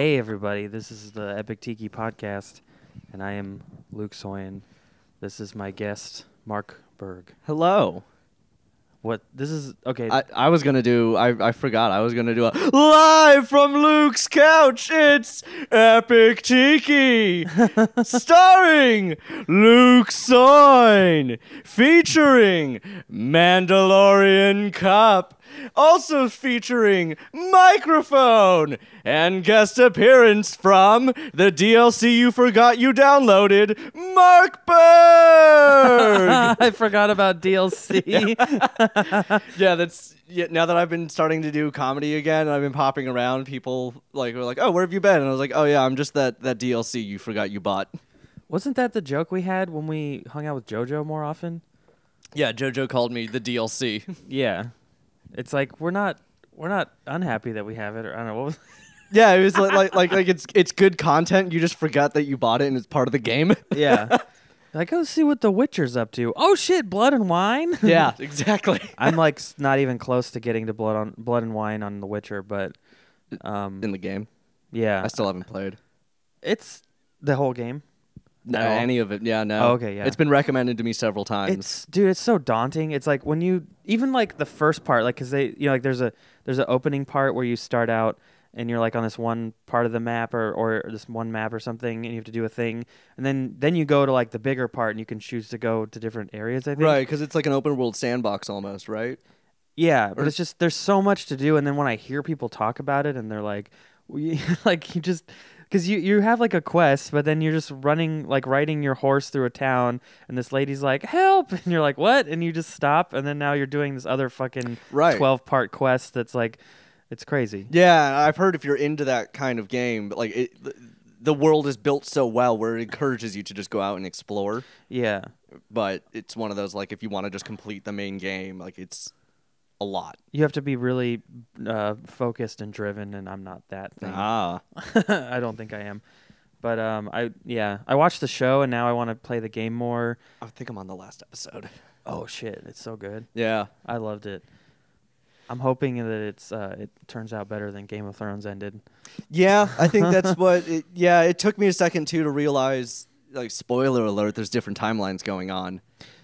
Hey, everybody, this is the Epic Tiki Podcast, and I am Luke Soin. This is my guest, Mark Burg. Hello. What? This is. Okay. I, I was gonna do I, I forgot I was gonna do a live from Luke's couch. It's Epic Tiki, starring Luke Soin, featuring Mandalorian Cup, also featuring microphone and guest appearance from the DLC you forgot you downloaded, Mark Burg. I forgot about DLC. yeah, that's yeah. Now that I've been starting to do comedy again, I've been popping around, people like were like, "Oh, where have you been?" And I was like, "Oh yeah, I'm just that that DLC you forgot you bought." Wasn't that the joke we had when we hung out with JoJo more often? Yeah, JoJo called me the DLC. Yeah. It's like we're not we're not unhappy that we have it, or I don't know what was. yeah, it was like, like like like it's it's good content. You just forgot that you bought it and it's part of the game. Yeah. like, oh, see what The Witcher's up to. Oh shit, Blood and Wine. yeah, exactly. I'm like s- not even close to getting to Blood on Blood and Wine on The Witcher, but um, In the game, yeah, I still haven't played it's the whole game. No, any of it. Yeah, no. Oh, okay, yeah. It's been recommended to me several times. It's dude, it's so daunting. It's like when you even like the first part, like because they you know like there's a there's an opening part where you start out and you're like on this one part of the map or or this one map or something, and you have to do a thing, and then then you go to like the bigger part and you can choose to go to different areas. I think right because it's like an open world sandbox almost, right? Yeah, but it's just there's so much to do, and then when I hear people talk about it, and they're like, we, like you just because you you have like a quest, but then you're just running like riding your horse through a town, and this lady's like, help, and you're like, what? And you just stop, and then now you're doing this other fucking Right. twelve part quest that's like, it's crazy. Yeah, I've heard if you're into that kind of game, but like it, the, the world is built so well where it encourages you to just go out and explore. Yeah, But it's one of those like if you want to just complete the main game, like it's a lot. you have to be really uh, focused and driven, and I'm not that thing. Ah, I don't think I am. But um, I yeah, I watched the show, and now I want to play the game more. I think I'm on the last episode. Oh shit, it's so good. Yeah, I loved it. I'm hoping that it's uh, it turns out better than Game of Thrones ended. yeah. I think that's what. It, yeah, it took me a second too to realize. Like spoiler alert, there's different timelines going on.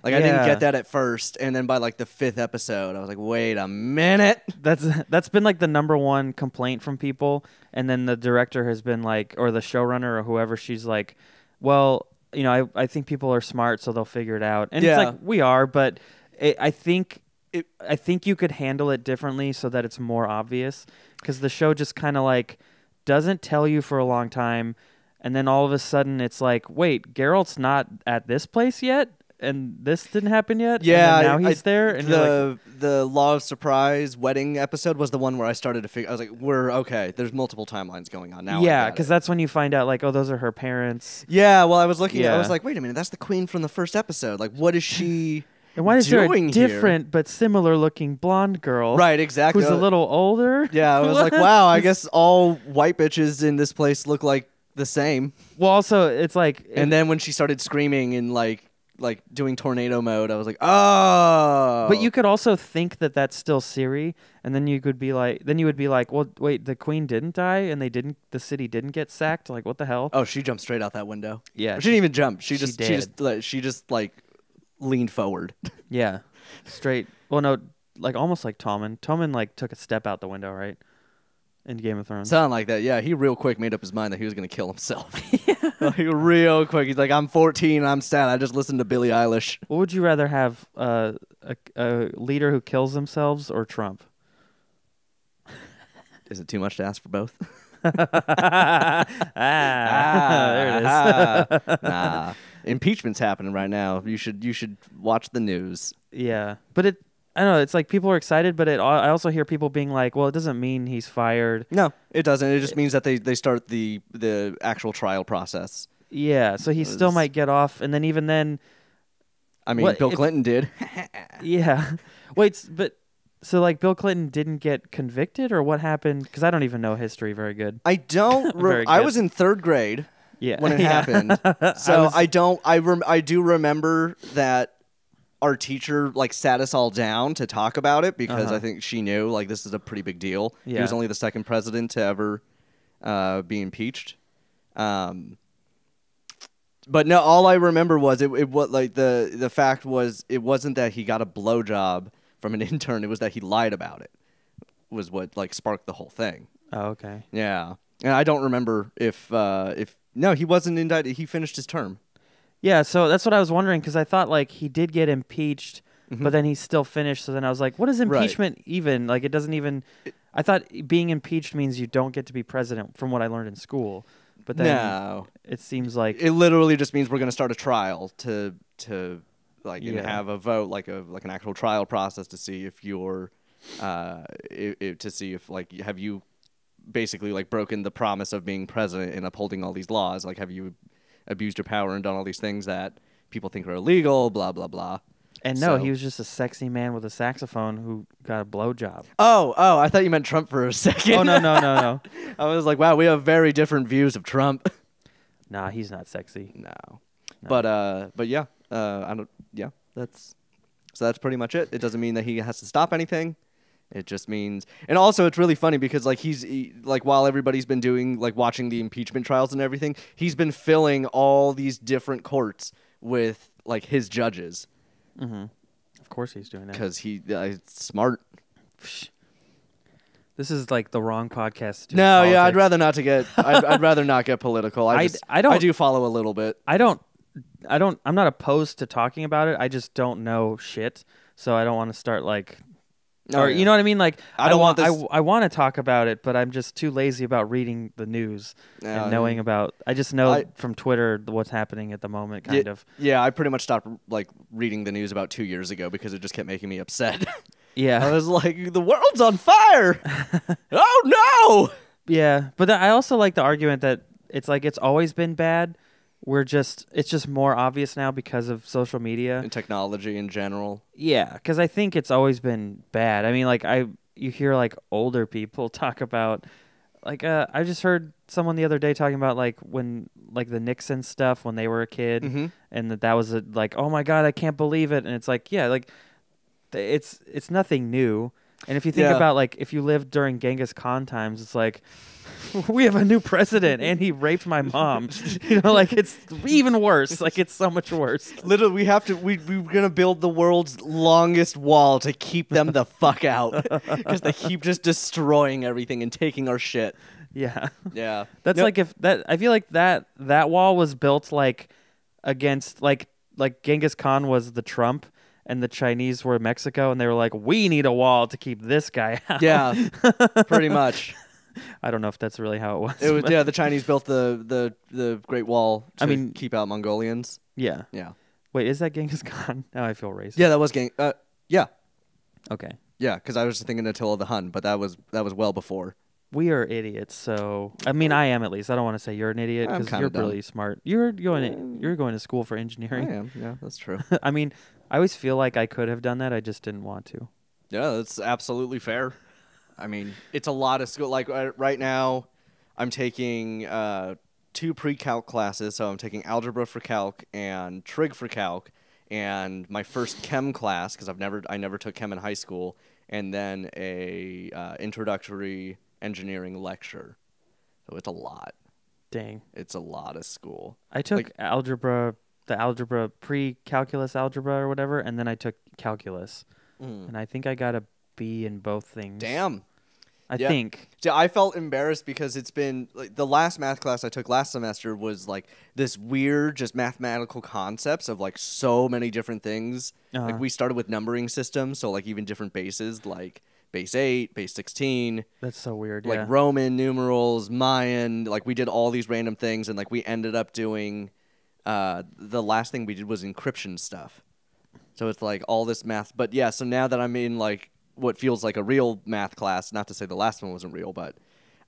Like I didn't Yeah. get that at first, and then by like the fifth episode, I was like, wait a minute. That's that's been like the number one complaint from people, and then the director has been like, or the showrunner or whoever, she's like, well, you know, I I think people are smart, so they'll figure it out, and Yeah. it's like we are, but it, I think. It, I think you could handle it differently so that it's more obvious because the show just kind of like doesn't tell you for a long time, and then all of a sudden it's like, wait, Geralt's not at this place yet, and this didn't happen yet. Yeah, now I- he's there, and you're like, the the law of surprise wedding episode was the one where I started to figure. I was like, we're okay. There's multiple timelines going on now. Yeah, because that's when you find out like, oh, those are her parents. yeah. Well, I was looking. at I was like, wait a minute. That's the queen from the first episode. Like, what is she? And why is there a doing here? different but similar looking blonde girl? Right. Exactly. Who's a uh, little older? Yeah. I was like, wow. I guess all white bitches in this place look like the same. Well, also it's like, And then when she started screaming and like like doing tornado mode, I was like, oh. but you could also think that that's still Ciri, and then you could be like, then you would be like, well, wait, the queen didn't die, and they didn't, the city didn't get sacked. Like, what the hell? Oh, she jumped straight out that window. Yeah, She didn't even jump. She she just she just like, she just like leaned forward. yeah, straight. Well, no, like almost like Tommen. Tommen like took a step out the window, right? In Game of Thrones. Sound like that. Yeah, he real quick made up his mind that he was going to kill himself. like, real quick. He's like, I'm 14. I'm sad. I just listened to Billie Eilish. what would you rather have, uh, a, a leader who kills themselves or Trump? Is it too much to ask for both? ah, there it is. is. nah. Impeachment's happening right now. You should you should watch the news. yeah, but it. I don't know. It's like people are excited, but it. I also hear people being like, "Well, it doesn't mean he's fired." No, it doesn't. It just means that they, they start the the actual trial process. Yeah, so he still might get off, and then even then, I mean, What Bill if- Clinton did. yeah. Wait, but so like Bill Clinton didn't get convicted, or what happened? Because I don't even know history very good. I don't. Re- I was in third grade. Yeah, when it Yeah. happened. So was- I, don't. I rem- I do remember that our teacher like sat us all down to talk about it because Uh-huh. I think she knew like this is a pretty big deal. He was only the second president to ever uh, be impeached. Um, but no, all I remember was it. It was like the the fact was it wasn't that he got a blowjob from an intern. It was that he lied about it. Was what like sparked the whole thing. Oh, okay. Yeah, and I don't remember if uh, if no, he wasn't indicted. He finished his term. Yeah, so that's what I was wondering because I thought like he did get impeached, but then he still finished. So then I was like, what is Mm-hmm. Right. impeachment even? Like it doesn't even. I thought being impeached means you don't get to be president, from what I learned in school. But then no, it seems like it literally just means we're going to start a trial to to like and have a vote like a like an actual trial process to see if you're uh i i to see if like have you basically like broken the promise of being president and upholding all these laws like have you abused her power and done all these things that people think are illegal blah blah blah And no, So- he was just a sexy man with a saxophone who got a blowjob. oh oh i thought you meant trump for a second oh no no no no, i was like wow we have very different views of trump nah, he's not sexy. No. But uh but yeah, uh I don't yeah, that's so that's pretty much it. It doesn't mean that he has to stop anything. It just means and also it's really funny because like he's he, like while everybody's been doing like watching the impeachment trials and everything, he's been filling all these different courts with like his judges Mm-hmm. Of course he's doing that. cuz he uh, he's smart. This is like the wrong podcast. No, yeah, I'd rather not to get I'd, I'd rather not get political. I I- I don't- I do follow a little bit. I don't. I don't. I'm not opposed to talking about it. I just don't know shit, so I don't want to start like. Oh, or yeah. you know what I mean? Like I don't want I, this- I, want to talk about it, but I'm just too lazy about reading the news Yeah, and knowing about. I just know I- from Twitter what's happening at the moment, kind of. Yeah, I pretty much stopped like reading the news about two years ago because it just kept making me upset. yeah, I was like, the world's on fire. oh no. yeah. But I also like the argument that it's like it's always been bad. We're just it's just more obvious now because of social media. And technology in general. Yeah, because I think it's always been bad. I mean, like I you hear like older people talk about like uh, I just heard someone the other day talking about like when like the Nixon stuff when they were a kid Mhm. and that that was a, like oh my god I can't believe it and it's like yeah like th- it's it's nothing new and if you think Yeah. about like if you lived during Genghis Khan times it's like we have a new president and he raped my mom you know like it's even worse like it's so much worse Literally, we have to. We we're gonna build the world's longest wall to keep them the fuck out because they keep just destroying everything and taking our shit. yeah Yeah, That's No- like if that I feel like that that wall was built like against like like Genghis Khan was the Trump and the Chinese were Mexico and they were like we need a wall to keep this guy out. yeah, pretty much. I don't know if that's really how it was. It was yeah. The Chinese built the the the Great Wall. To I mean- keep out Mongolians. yeah. Yeah, Wait, is that Genghis Khan? Now I feel racist. yeah. That was gang. Uh, yeah, Okay. yeah. Because I was thinking Attila the Hun, but that was that was well before. We are idiots, so I mean I am at least. I don't want to say you're an idiot I'm because kinda you're dumb. really smart. You're going to, you're going to school for I engineering. am. Yeah, that's true. I mean, I always feel like I could have done that. I just didn't want to. Yeah, that's absolutely fair. I mean, it's a lot of school. Like uh, right now, I'm taking uh, two pre-calc classes. So I'm taking algebra for calc and trig for calc, and my first chem class because I've never I never took chem in high school, and then a uh, introductory engineering lecture. So it's a lot. Dang. It's a lot of school. I took Like- algebra, the algebra pre-calculus algebra or whatever, and then I took calculus, and I think I got a B in both things. Damn. I Yeah. think. See, I felt embarrassed because it's been like the last math class I took last semester was like this weird, just mathematical concepts of like so many different things. Uh-huh. Like we started with numbering systems, so like even different bases, like base eight, base sixteen, That's so weird. like yeah. Roman numerals, Mayan. Like we did all these random things, and like we ended up doing. Uh, the last thing we did was encryption stuff. So it's like all this math, but yeah. So now that I'm in like what feels like a real math class, not to say the last one wasn't real, but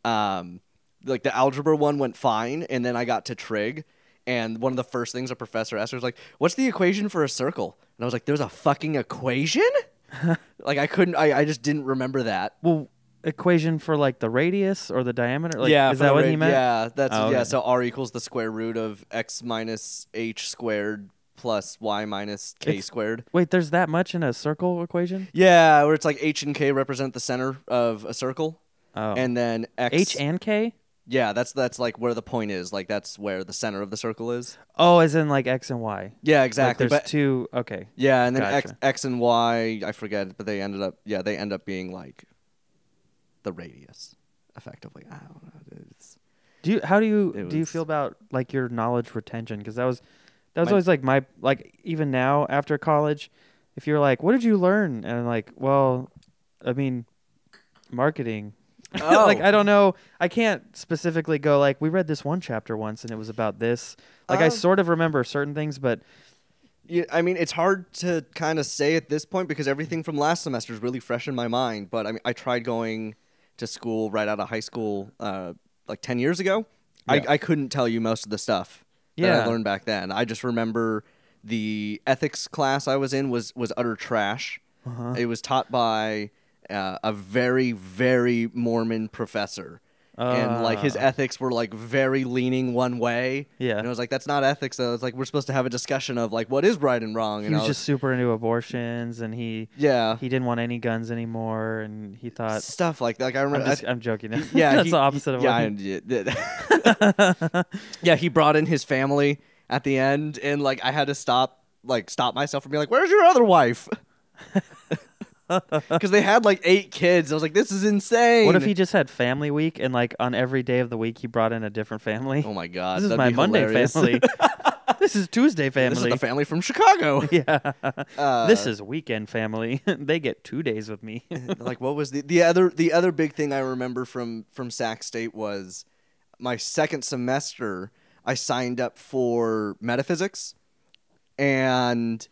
um, like the algebra one went fine, and then I got to trig, and one of the first things a professor asked was like, "What's the equation for a circle?" And I was like, "There's a fucking equation." like I couldn't, I, I just didn't remember that. well, equation for like the radius or the diameter. Like, yeah, is that what he meant? Yeah, that's Oh, yeah. okay. So r equals the square root of x minus h squared plus y minus k It's- squared. Wait, there's that much in a circle equation? Yeah, where it's like h and k represent the center of a circle, Oh. and then x H and K? Yeah, that's that's like where the point is. Like that's where the center of the circle is. Oh, as in like X and Y. Yeah, Like, exactly. there's but two. Okay. yeah, and then X, Gotcha. X and Y, I forget, but they ended up yeah, they end up being like the radius, effectively. I don't know. It's, Do you? How do you? It Do you was- feel about like your knowledge retention? Because that was, that was My- always like my like even now after college, if you're like, what did you learn? And I'm like, well, I mean, marketing. Oh. like Oh. I don't know. I can't specifically go like we read this one chapter once and it was about this. Like I Uh, sort of remember certain things, but Yeah, I mean, it's hard to kind of say at this point because everything from last semester is really fresh in my mind. But I mean, I tried going to school right out of high school, uh, like ten years ago. Yeah. I, I couldn't tell you most of the stuff that Yeah. I learned back then. I just remember the ethics class I was in was was utter trash. uh It was taught by uh, a very very Mormon professor. And like his Ah. ethics were like very leaning one way. Yeah. and I was like, "That's not ethics." though. It's like we're supposed to have a discussion of like what is right and wrong. he And was I just super into abortions and he yeah, he didn't want any guns anymore and he thought stuff like that. Like I I'm, remember, just, I'm joking. I- yeah, that's he- the opposite of yeah, what I- yeah, yeah. He brought in his family at the end, and like I had to stop, like stop myself from being like, "Where's your other wife?" Because they had like eight kids. I was like, "This is insane." What if he just had family week and like on every day of the week he brought in a different family? Oh my god, this is my Monday hilarious. family. this is Tuesday family. This is the family from Chicago. yeah. Uh, this is weekend family. they get two days with me. like what was the the other the other big thing I remember from from Sac State was my second semester I signed up for metaphysics and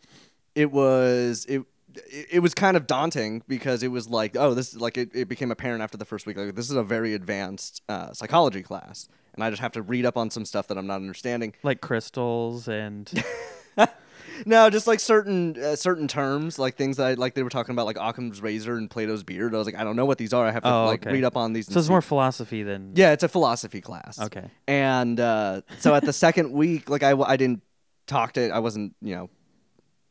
it was it it it was kind of daunting because it was like oh this is like it, it became apparent after the first week like this is a very advanced uh, psychology class and I just have to read up on some stuff that I'm not understanding like crystals and No, just like certain uh, certain terms, like things that I, like they were talking about, like Occam's razor and Plato's beard. I was like, I don't know what these are. I have to Oh, like okay. read up on these. and so it's see. more philosophy than Yeah, it's a philosophy class. Okay. And uh, so at the second week, like I, w- I didn't talk to, I wasn't, you know,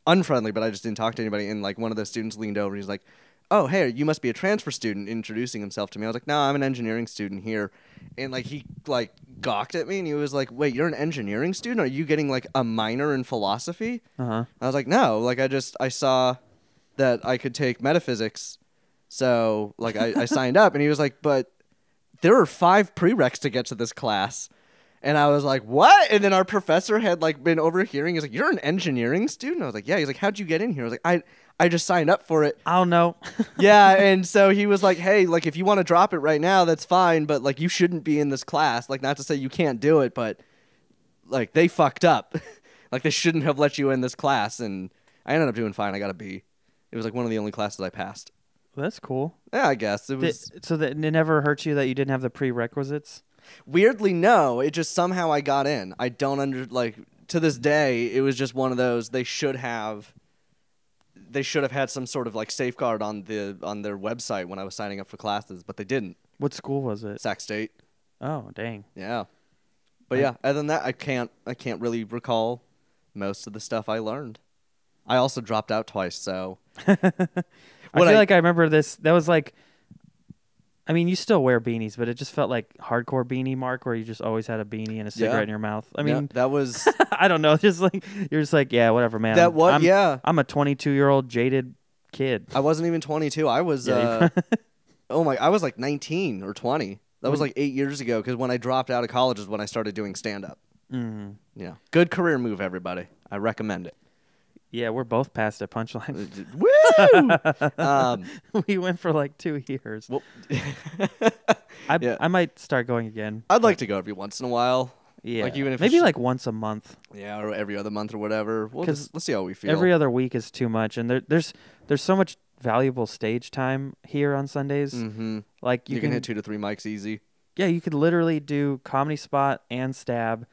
unfriendly, but I just didn't talk to anybody. And like one of the students leaned over, and he's like, "Oh, hey, you must be a transfer student." Introducing himself to me, I was like, "No, I'm an engineering student here." And like he like gawked at me, and he was like, "Wait, you're an engineering student? Are you getting like a minor in philosophy?" Uh-huh. I was like, no, like I just I saw that I could take metaphysics, so like I, I signed up, and he was like, but there are five prereqs to get to this class, and I was like, what? And then our professor had like been overhearing. He's like, you're an engineering student. I was like, yeah. He's like, how'd you get in here? I was like, I I just signed up for it. I don't know. yeah, and so he was like, hey, like if you want to drop it right now, that's fine, but like you shouldn't be in this class. Like not to say you can't do it, but like they fucked up. like they shouldn't have let you in this class and I ended up doing fine. I got a B. It was like one of the only classes I passed. That's cool. Yeah, I guess. It Did- was so that it never hurt you that you didn't have the prerequisites. Weirdly no, it just somehow I got in. I don't under like to this day, it was just one of those they should have they should have had some sort of like safeguard on the on their website when I was signing up for classes, but they didn't. What school was it? Sac State. Oh, dang. Yeah. But I- yeah, other than that, I can't I can't really recall most of the stuff I learned. I also dropped out twice, so I feel I- like I remember this. That was like, I mean, you still wear beanies, but it just felt like hardcore beanie mark, where you just always had a beanie and a cigarette Yeah. in your mouth. I yeah, mean, that was I don't know. Just like you're just like, yeah, whatever, man. that was yeah. I'm a 22 year old jaded kid. I wasn't even 22. I was Yeah, uh, oh my I was like 19 or 20. That was like 8 years ago cuz when I dropped out of college is when I started doing stand up. mm. Yeah. Good career move everybody. I recommend it. Yeah, we're both past a punchline. Woo! um we went for like two years. well, I yeah. I might start going again. I'd like to go every once in a while. Yeah, Like, even if maybe like once a month. Yeah, or every other month or whatever. We'll just, let's see how we feel. Every other week is too much, and there, there's there's so much valuable stage time here on Sundays. mm-hmm. Like You, you, can, hit two to three mics easy. yeah, you could literally do comedy spot and stab,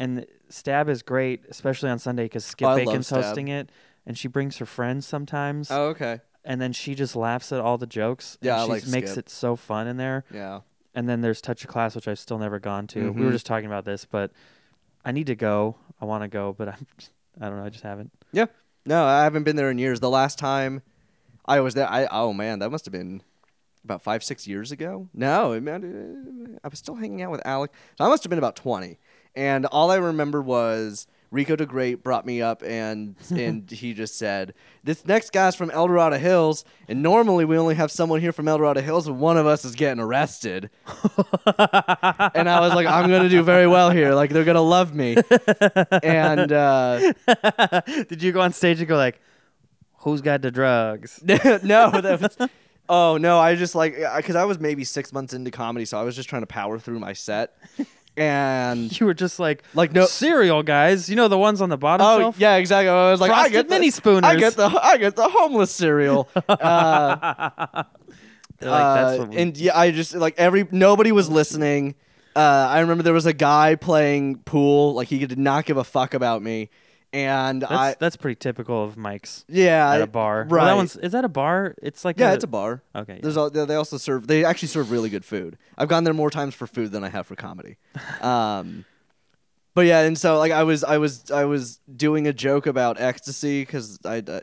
and stab is great, especially on Sunday because Skip Oh, I love Bacon's Stab. hosting it, and she brings her friends sometimes, Oh, okay. and then she just laughs at all the jokes. and Yeah, I she like makes Skip. it so fun in there. Yeah. And then there's Touch of Class, which I've still never gone to. We were Mhm. just talking about this, but I need to go. I want to go, but I'm I don't know. I just haven't. Yeah. No, I haven't been there in years. The last time I was there, I oh man, that must have been about five, six years ago. No, it, might- I was still hanging out with Alec. So I must have been about 20. And all I remember was Rico the Great brought me up and and he just said, "This next guy's from El Dorado Hills, and normally we only have someone here from El Dorado Hills, and one of us is getting arrested." and I was like, "I'm gonna do very well here. Like they're gonna love me." and uh, Did you go on stage and go like, "Who's got the drugs?" no, that was. Oh no, I just like because I was maybe six months into comedy, so I was just trying to power through my set, and You were just like, Like, no- cereal guys. You know the ones on the bottom oh shelf. yeah, exactly. I was like, I Frosted get the, mini spooners. I get the I get the homeless cereal. Uh, They're like, that's uh, and yeah, I just like every nobody was listening. Uh, I remember there was a guy playing pool, like he did not give a fuck about me, and that's I that's pretty typical of mics yeah at a bar. right? Well, that one's is that a bar? It's like yeah, a, it's a bar. okay. There's al- they they also serve. They actually serve really good food. I've gone there more times for food than I have for comedy. Um, but yeah, and so like I was, I was, I was doing a joke about ecstasy because I, uh,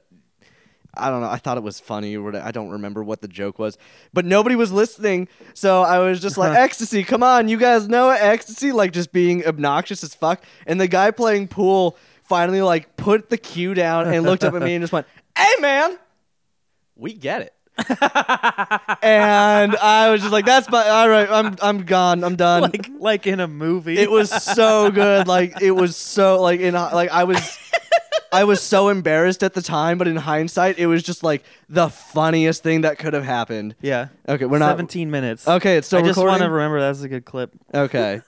I don't know. I thought it was funny. Or I don't remember what the joke was, but nobody was listening. So I was just like, ecstasy, come on, you guys know ecstasy, like just being obnoxious as fuck. And the guy playing pool finally like put the cue down and looked up at me and just went, "Hey, man, we get it." and I was just like, "That's my all right. I'm I'm gone. I'm done." like like in a movie. it was so good. Like it was so like in like I was I was so embarrassed at the time, but in hindsight, it was just like the funniest thing that could have happened. yeah. Okay, we're not. 17 minutes. Okay, it's still I just want to remember that's a good clip. okay.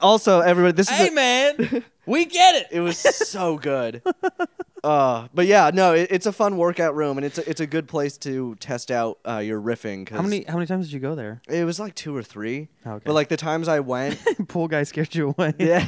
Also, everybody, this is Hey a- man, we get it. it was so good. Uh, but yeah, no, it, it's a fun workout room, and it's a, it's a good place to test out uh, your riffing. 'cause How many how many times did you go there? It was like two or three. Okay. But like the times I went, Pool guy scared you away. Yeah.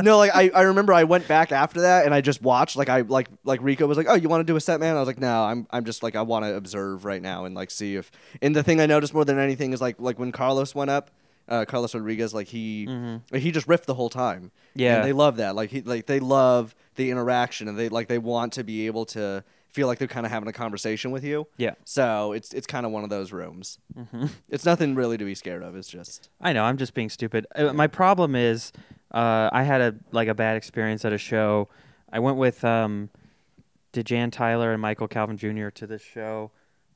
no, like I, I remember I went back after that and I just watched. Like I like like Rico was like, Oh, you want to do a set man? I was like, No, I'm I'm just like I want to observe right now and like see if and the thing I noticed more than anything is like like when Carlos went up, uh, Carlos Rodriguez, like he like, he just riffed the whole time. Mm-hmm. Yeah. And they love that. Like he like they love the interaction and they like they want to be able to feel like they're kind of having a conversation with you. Yeah. So it's it's kind of one of those rooms. It's nothing really to be scared of. It's just I know. I'm just being stupid. Uh, my problem is, uh, I had a like a bad experience at a show. I went with um, Dejan Tyler and Michael Calvin Jr. to this show.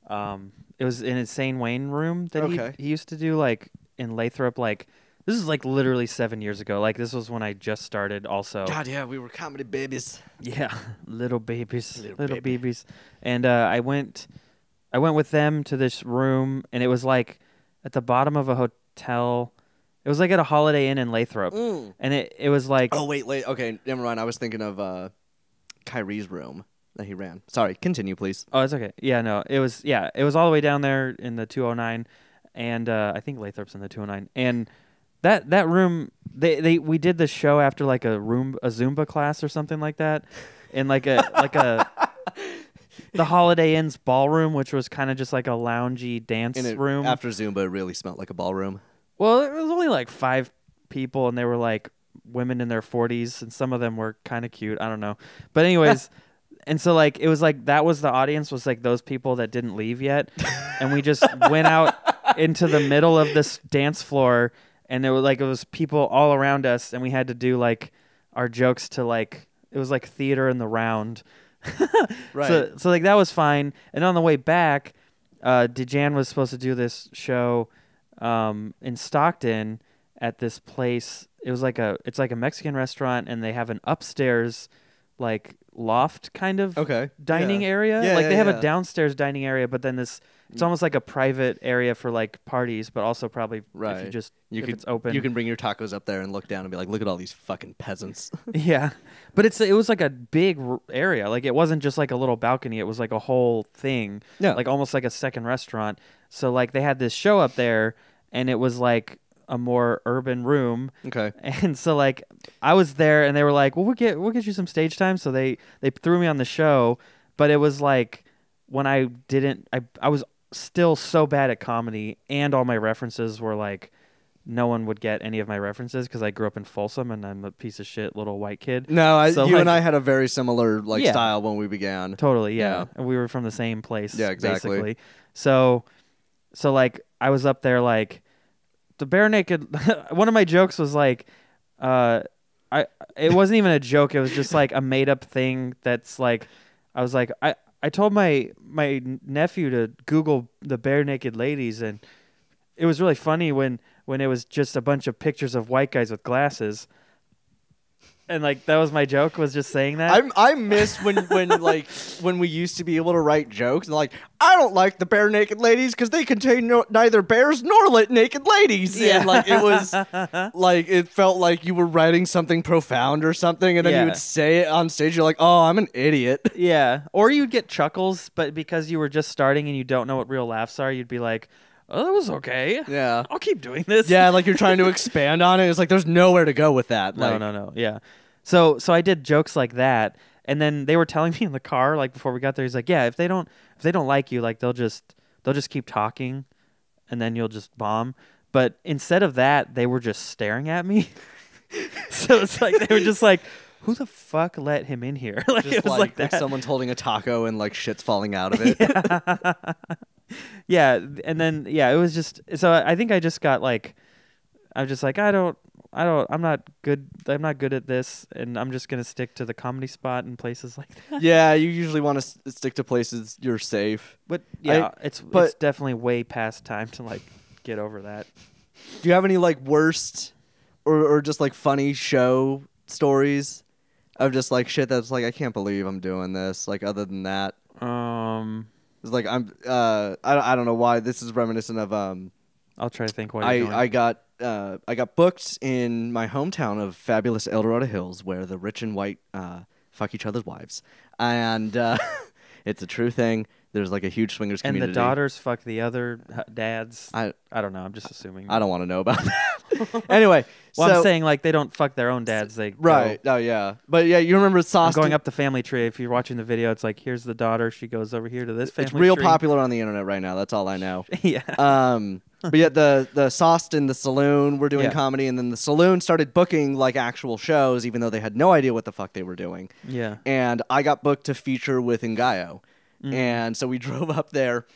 Um, it was in Insane Wayne room that Okay. he he used to do like in Lathrop. Like this is like literally seven years ago. Like this was when I just started. Also, God, yeah, we were comedy babies. yeah, little babies, Little little, baby. babies. And uh, I went, I went with them to this room, and it was like at the bottom of a hotel. It was like at a Holiday Inn in Lathrop, Mm. and it it was like Oh wait, wait. Okay, never mind. I was thinking of uh, Kyrie's room that he ran. Sorry, continue, please. oh, it's okay. Yeah, no, it was yeah, it was all the way down there in the 209, and uh, I think Lathrop's in the 209, and that that room they they we did the show after like a room a Zumba class or something like that, in like a like a. The Holiday Inn's ballroom, which was kind of just like a loungy dance And it, room. after Zumba, it really smelled like a ballroom. Well, it was only like five people, and they were like women in their forties, and some of them were kind of cute. I don't know, but anyways, and so like it was like that was the audience was like those people that didn't leave yet, and we just went out into the middle of this dance floor, and there were like it was people all around us, and we had to do like our jokes to like it was like theater in the round. Right. So, so like that was fine. And on the way back, uh, Dejan was supposed to do this show um, in Stockton at this place. It was like a it's like a Mexican restaurant, and they have an upstairs like loft kind of Okay. dining yeah. area. Yeah, like yeah, they have a downstairs dining area, but then this it's almost like a private area for like parties, but also probably if you Right. just You if could it's open. You can bring your tacos up there and look down and be like, "Look at all these fucking peasants." Yeah, but it's it was like a big r- area. Like it wasn't just like a little balcony. It was like a whole thing. Yeah. like almost like a second restaurant. So like they had this show up there, and it was like a more urban room. okay. And so like I was there, and they were like, "Well, we'll get we'll get you some stage time." So they they threw me on the show, but it was like when I didn't, I I was still so bad at comedy, and all my references were like. No one would get any of my references because I grew up in Folsom and I'm a piece of shit little white kid. No, I, So, you and I had a very similar like Yeah. style when we began. Totally, yeah. Yeah. And we were from the same place. Yeah, exactly. Basically. So, so like I was up there like the bare naked. one of my jokes was like, uh, I it wasn't even a joke. It was just like a made up thing. That's like, I was like, I I told my my nephew to Google the Barenaked Ladies, and it was really funny when when it was just a bunch of pictures of white guys with glasses. And like that was my joke was just saying that. I'm, I miss when when like when we used to be able to write jokes and like I don't like the bare naked ladies because they contain no, neither bears nor lit naked ladies. Yeah. And like it was like it felt like you were writing something profound or something, and then Yeah. you would say it on stage. You're like, oh, I'm an idiot. Yeah. Or you'd get chuckles, but because you were just starting and you don't know what real laughs are, you'd be like, "Oh, that was okay. Yeah. I'll keep doing this." Yeah, like you're trying to expand on it. It's like there's nowhere to go with that. No, Like, no, no. Yeah. So so I did jokes like that, and then they were telling me in the car like before we got there. He's like, "Yeah, if they don't if they don't like you, like they'll just they'll just keep talking, and then you'll just bomb." But instead of that, they were just staring at me. so it's like they were just like, "Who the fuck let him in here?" like Just it was like, like, that. someone's holding a taco and like shit's falling out of it. Yeah and then yeah it was just so i I think i just got like i'm just like i don't i don't i'm not good i'm not good at this and i'm just gonna stick to the comedy spot and places like that yeah, you usually want to s- stick to places you're safe. but yeah it's but- it's definitely way past time to like get over that Do you have any like worst or or just like funny show stories of just like shit that's like I can't believe I'm doing this. Like other than that, um it's like I'm uh I, I don't know why this is reminiscent of um i'll try to think what I. I got uh I got booked in my hometown of fabulous El Dorado Hills where the rich and white uh fuck each other's wives and uh it's a true thing. There's like a huge swingers and the daughters fuck the other h- dads I i don't know i'm just assuming I don't want to know about that. anyway, well so i'm saying like they don't fuck their own dads they go- right. Oh yeah. But yeah, you remember I'm Sauce going up the family tree. If you're watching the video, it's like here's the daughter. She goes over here to this family. It's real tree. popular on the internet right now. That's all I know. yeah. Um, but yeah, the the Sauced and the Saloon were doing Yeah. comedy, and then the Saloon started booking like actual shows, even though they had no idea what the fuck they were doing. yeah. And I got booked to feature with Ngayo, Mm. and so we drove up there,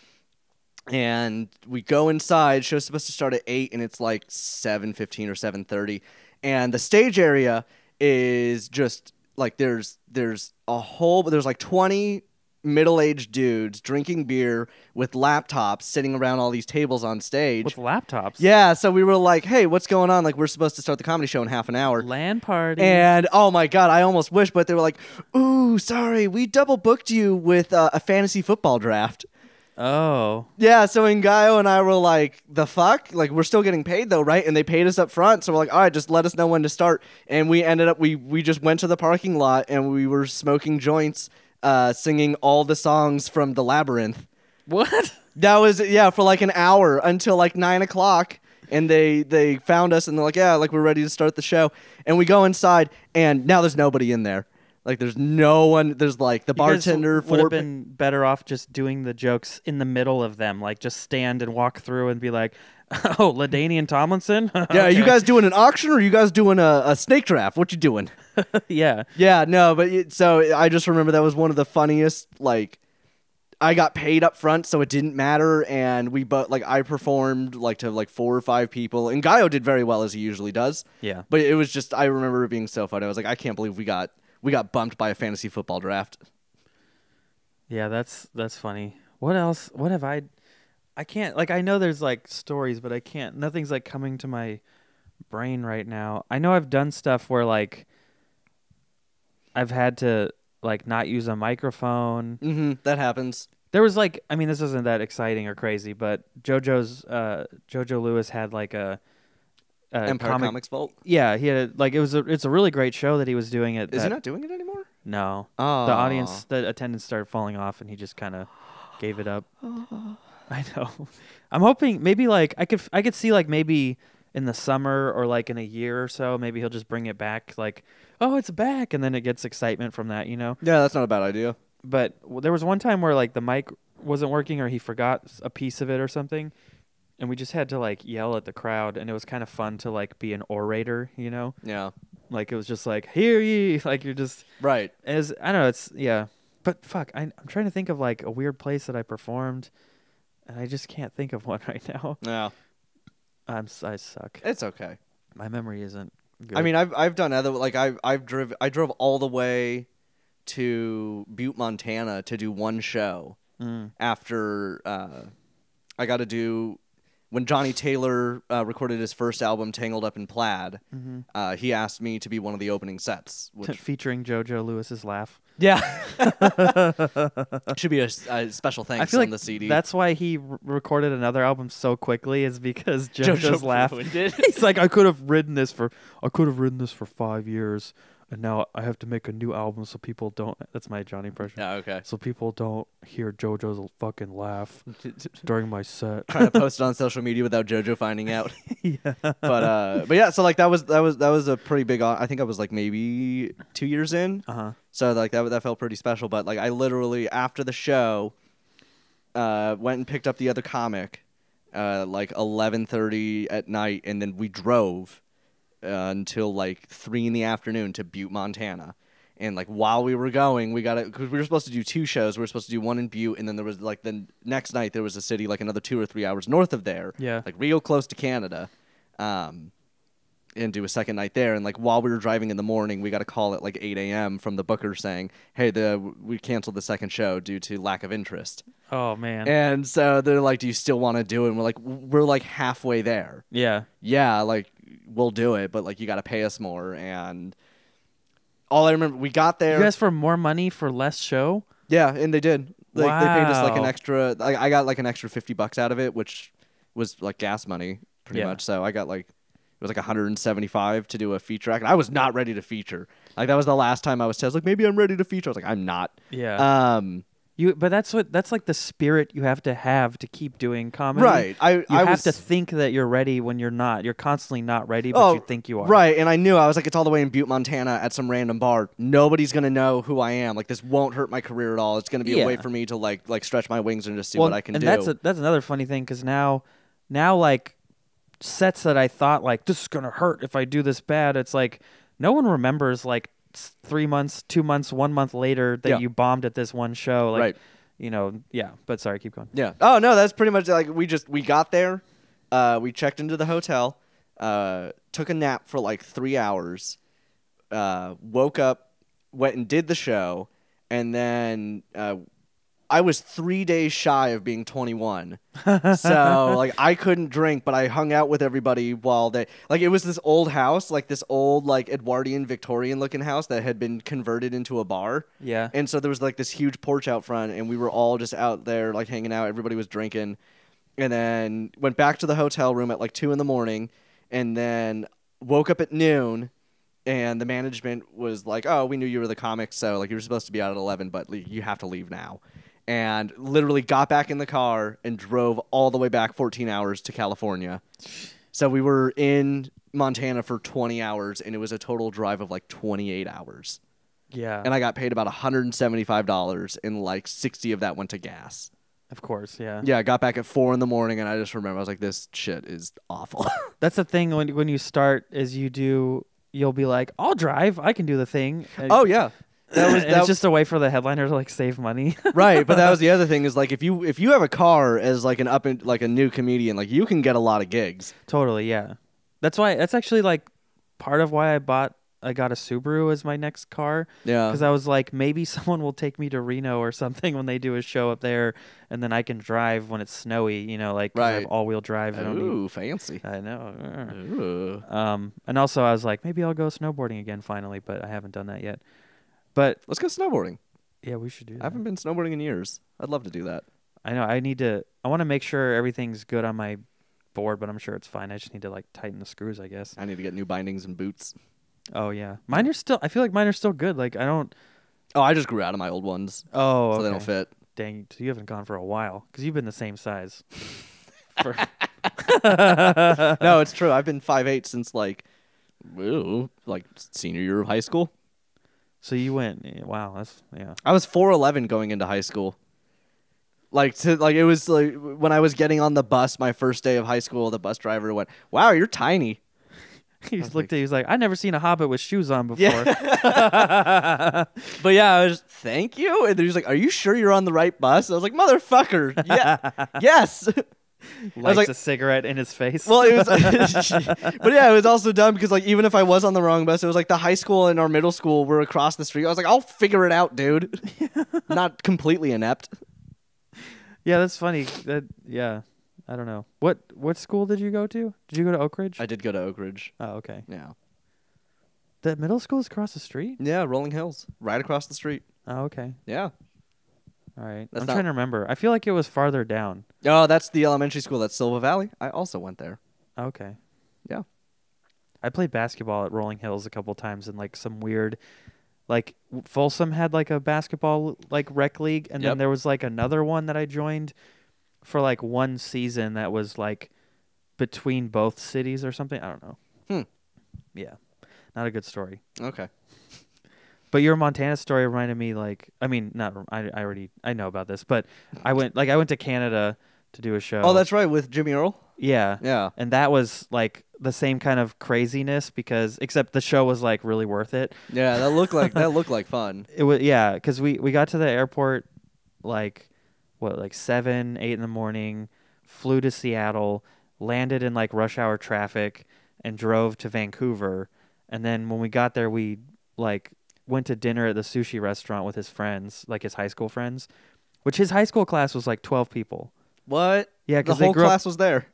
and we go inside. Show's supposed to start at eight, and it's like seven fifteen or seven thirty, and the stage area is just like there's there's a whole there's like twenty middle-aged dudes drinking beer with laptops sitting around all these tables on stage. With laptops. yeah, so we were like, "Hey, what's going on? Like, we're supposed to start the comedy show in half an hour." Land party. And oh my god, I almost wish, but they were like, "Ooh, sorry, we double booked you with uh, a fantasy football draft." oh. Yeah, so Ngayo and I were like, "The fuck? Like, we're still getting paid though, right?" And they paid us up front, so we're like, "All right, just let us know when to start." And we ended up we we just went to the parking lot and we were smoking joints, uh, singing all the songs from the Labyrinth. What? That was yeah for like an hour until like nine o'clock, and they they found us and they're like yeah like we're ready to start the show, and we go inside and now there's nobody in there, like there's no one. There's like the You guys bartender. would have been better off just doing the jokes in the middle of them, like just stand and walk through and be like, "Oh, LaDainian Tomlinson." yeah, are you guys doing an auction or are you guys doing a, a snake draft? What you doing? yeah. Yeah, no, but it, so I just remember that was one of the funniest. Like, I got paid up front, so it didn't matter, and we but like I performed like to like four or five people, and Gaio did very well as he usually does. Yeah. But it was just I remember it being so funny. I was like, I can't believe we got we got bumped by a fantasy football draft. Yeah, that's that's funny. What else? What have I? I can't like I know there's like stories, but I can't. Nothing's like coming to my brain right now. I know I've done stuff where like I've had to like not use a microphone. Mm-hmm. That happens. There was like I mean this isn't that exciting or crazy, but JoJo's uh JoJo Lewis had like a, a Empire comic, Comics Vault. Yeah, he had a, like it was a it's a really great show that he was doing it. Is he not doing it anymore? No. Oh, the audience the attendance started falling off and he just kind of gave it up i know i'm hoping maybe like i could i could see like maybe in the summer or like in a year or so maybe he'll just bring it back like oh it's back and then it gets excitement from that you know Yeah, that's not a bad idea. but there was one time where like the mic wasn't working or he forgot a piece of it or something and we just had to like yell at the crowd and it was kind of fun to like be an orator you know Yeah. like it was just like hear ye like you're just Right. as I don't know, it's yeah. But fuck, I, I'm trying to think of like a weird place that I performed, and I just can't think of one right now. Yeah. I'm s- I suck. It's okay. My memory isn't good. I mean, I've I've done other like I've I've driven I drove all the way to Butte, Montana to do one show Mm. after uh, I got to do when Johnny Taylor uh, recorded his first album, Tangled Up in Plaid. Mhm. Uh, he asked me to be one of the opening sets, which featuring JoJo Lewis's laugh. yeah should be a special thanks I feel on like the CD. that's why he r- recorded another album so quickly is because JoJo's laugh. ruined it. He's like, I could have written this for, I could have ridden this for five years, and now I have to make a new album so people don't. That's my Johnny impression. yeah, okay. So people don't hear JoJo's fucking laugh during my set. Trying to post it on social media without JoJo finding out. yeah. but uh but yeah so like that was that was that was a pretty big i think i was like maybe two years in Uh huh. so like that that felt pretty special but like i literally after the show uh went and picked up the other comic uh like 11:30 at night and then we drove uh, until like 3 in the afternoon to Butte Montana and like while we were going we got it because we were supposed to do two shows we were supposed to do one in Butte and then there was like the next night there was a city like another 2 or 3 hours north of there Yeah. like real close to Canada, um, and do a second night there. And like while we were driving in the morning, we got a call at like 8 a.m. from the booker saying, "Hey, the we canceled the second show due to lack of interest." Oh man. And so they're like, "Do you still want to do it?" And we're like, "We're like halfway there. yeah. Yeah, like we'll do it, but like you got to pay us more." And all I remember, we got there. You asked for more money for less show. Yeah, and they did. Like they paid us like an extra. Like I got like an extra fifty bucks out of it, which was like gas money pretty Yeah. much. So I got like it was like 175 to do a feature act. And I was not ready to feature. Like that was the last time I was. I was like, maybe I'm ready to feature. I was like, I'm not. Yeah. Um, you. But that's what. That's like the spirit you have to have to keep doing comedy. right. I You I have was to think that you're ready when you're not. You're constantly not ready, but Oh, you think you are. Right, and I knew I was like, it's all the way in Butte, Montana, at some random bar. Nobody's gonna know who I am. Like this won't hurt my career at all. It's gonna be a way for me to like like stretch my wings and just see well, what I can and do. that's a, that's another funny thing because now, now like sets that I thought like this is gonna hurt if I do this bad. It's like no one remembers like three months, two months, one month later that Yeah. you bombed at this one show. Like, Right. You know. Yeah. But sorry, keep going. Yeah. Oh no, that's pretty much like we just we got there, uh, we checked into the hotel, uh, took a nap for like three hours, uh, woke up, went and did the show, and then uh, I was three days shy of being 21. so like I couldn't drink, but I hung out with everybody while they like it was this old house, like this old like Edwardian Victorian looking house that had been converted into a bar. Yeah. And so there was like this huge porch out front, and we were all just out there like hanging out. Everybody was drinking, and then went back to the hotel room at like two in the morning, and then woke up at noon, and the management was like, "Oh, we knew you were the comic, so like you were supposed to be out at eleven, but like, you have to leave now." And literally got back in the car and drove all the way back 14 hours to California. So we were in Montana for 20 hours, and it was a total drive of like 28 hours yeah. and I got paid about $175 and like 60 of that went to gas. of course. Yeah. Yeah, I got back at 4 in the morning and I just remember I was like this shit is awful. That's the thing when when you start is you do you'll be like I'll drive I can do the thing. Oh, and- oh yeah. That was and that it's just a way for the headliner to like save money. right, but that was the other thing is like if you if you have a car as like an up and like a new comedian, like you can get a lot of gigs. totally. Yeah. That's why. That's actually like part of why I bought. I got a Subaru as my next car Yeah. because I was like, maybe someone will take me to Reno or something when they do a show up there, and then I can drive when it's snowy. You know, like 'cause I have Right. all-wheel drive. I don't need- Ooh, fancy. I know. Ooh. Um, and also I was like, maybe I'll go snowboarding again finally, but I haven't done that yet. But Let's go snowboarding. yeah, we should do that. I haven't been snowboarding in years. I'd love to do that. I know. I need to. I want to make sure everything's good on my board, but I'm sure it's fine. I just need to like tighten the screws, I guess. I need to get new bindings and boots. Oh yeah, mine are still. I feel like mine are still good. Like I don't. Oh, I just grew out of my old ones, Oh, so okay. they don't fit. Dang, so you haven't gone for a while because you've been the same size. for, no, it's true. I've been five eight since like, ooh, like senior year of high school. So you went. Wow, that's yeah. I was four eleven going into high school. Like to like it was like when I was getting on the bus my first day of high school, the bus driver went, "Wow, you're tiny." He just looked at. you. He was like, "I never seen a hobbit with shoes on before." Yeah. but yeah, I was thank you, and he was like, "Are you sure you're on the right bus?" I was like, "Motherfucker, yeah, yes." Lights like- a cigarette in his face. Well, it was, but yeah, it was also dumb because like even if I was on the wrong bus, it was like the high school and our middle school were across the street. I was like, I'll figure it out, dude. Not completely inept. yeah, that's funny. That yeah, I don't know. What what school did you go to? Did you go to Oak Ridge? I did go to Oak Ridge. oh, okay. Yeah, That middle school is across the street. yeah, Rolling Hills, right across the street. Oh, okay. Yeah. All right. That's I'm not- trying to remember. I feel like it was farther down. Oh, that's the elementary school. That's Silva Valley. I also went there. Okay. Yeah. I played basketball at Rolling Hills a couple times in like some weird like Folsom had like a basketball like rec league and Yep. then there was like another one that I joined for like one season that was like between both cities or something. I don't know. Hmm. Yeah. Not a good story. Okay. But your Montana story reminded me like I mean not I I already I know about this, but I went like I went to Canada to do a show. Oh, that's right with Jimmy Earl. yeah. Yeah. And that was like the same kind of craziness because except the show was like really worth it. Yeah, that looked like that looked like fun. It was yeah, because we we got to the airport like what like seven eight in the morning, flew to Seattle, landed in like rush hour traffic, and drove to Vancouver. And then when we got there, we like went to dinner at the sushi restaurant with his friends, like his high school friends, which his high school class was like twelve people. What? Yeah, the because they whole class was there.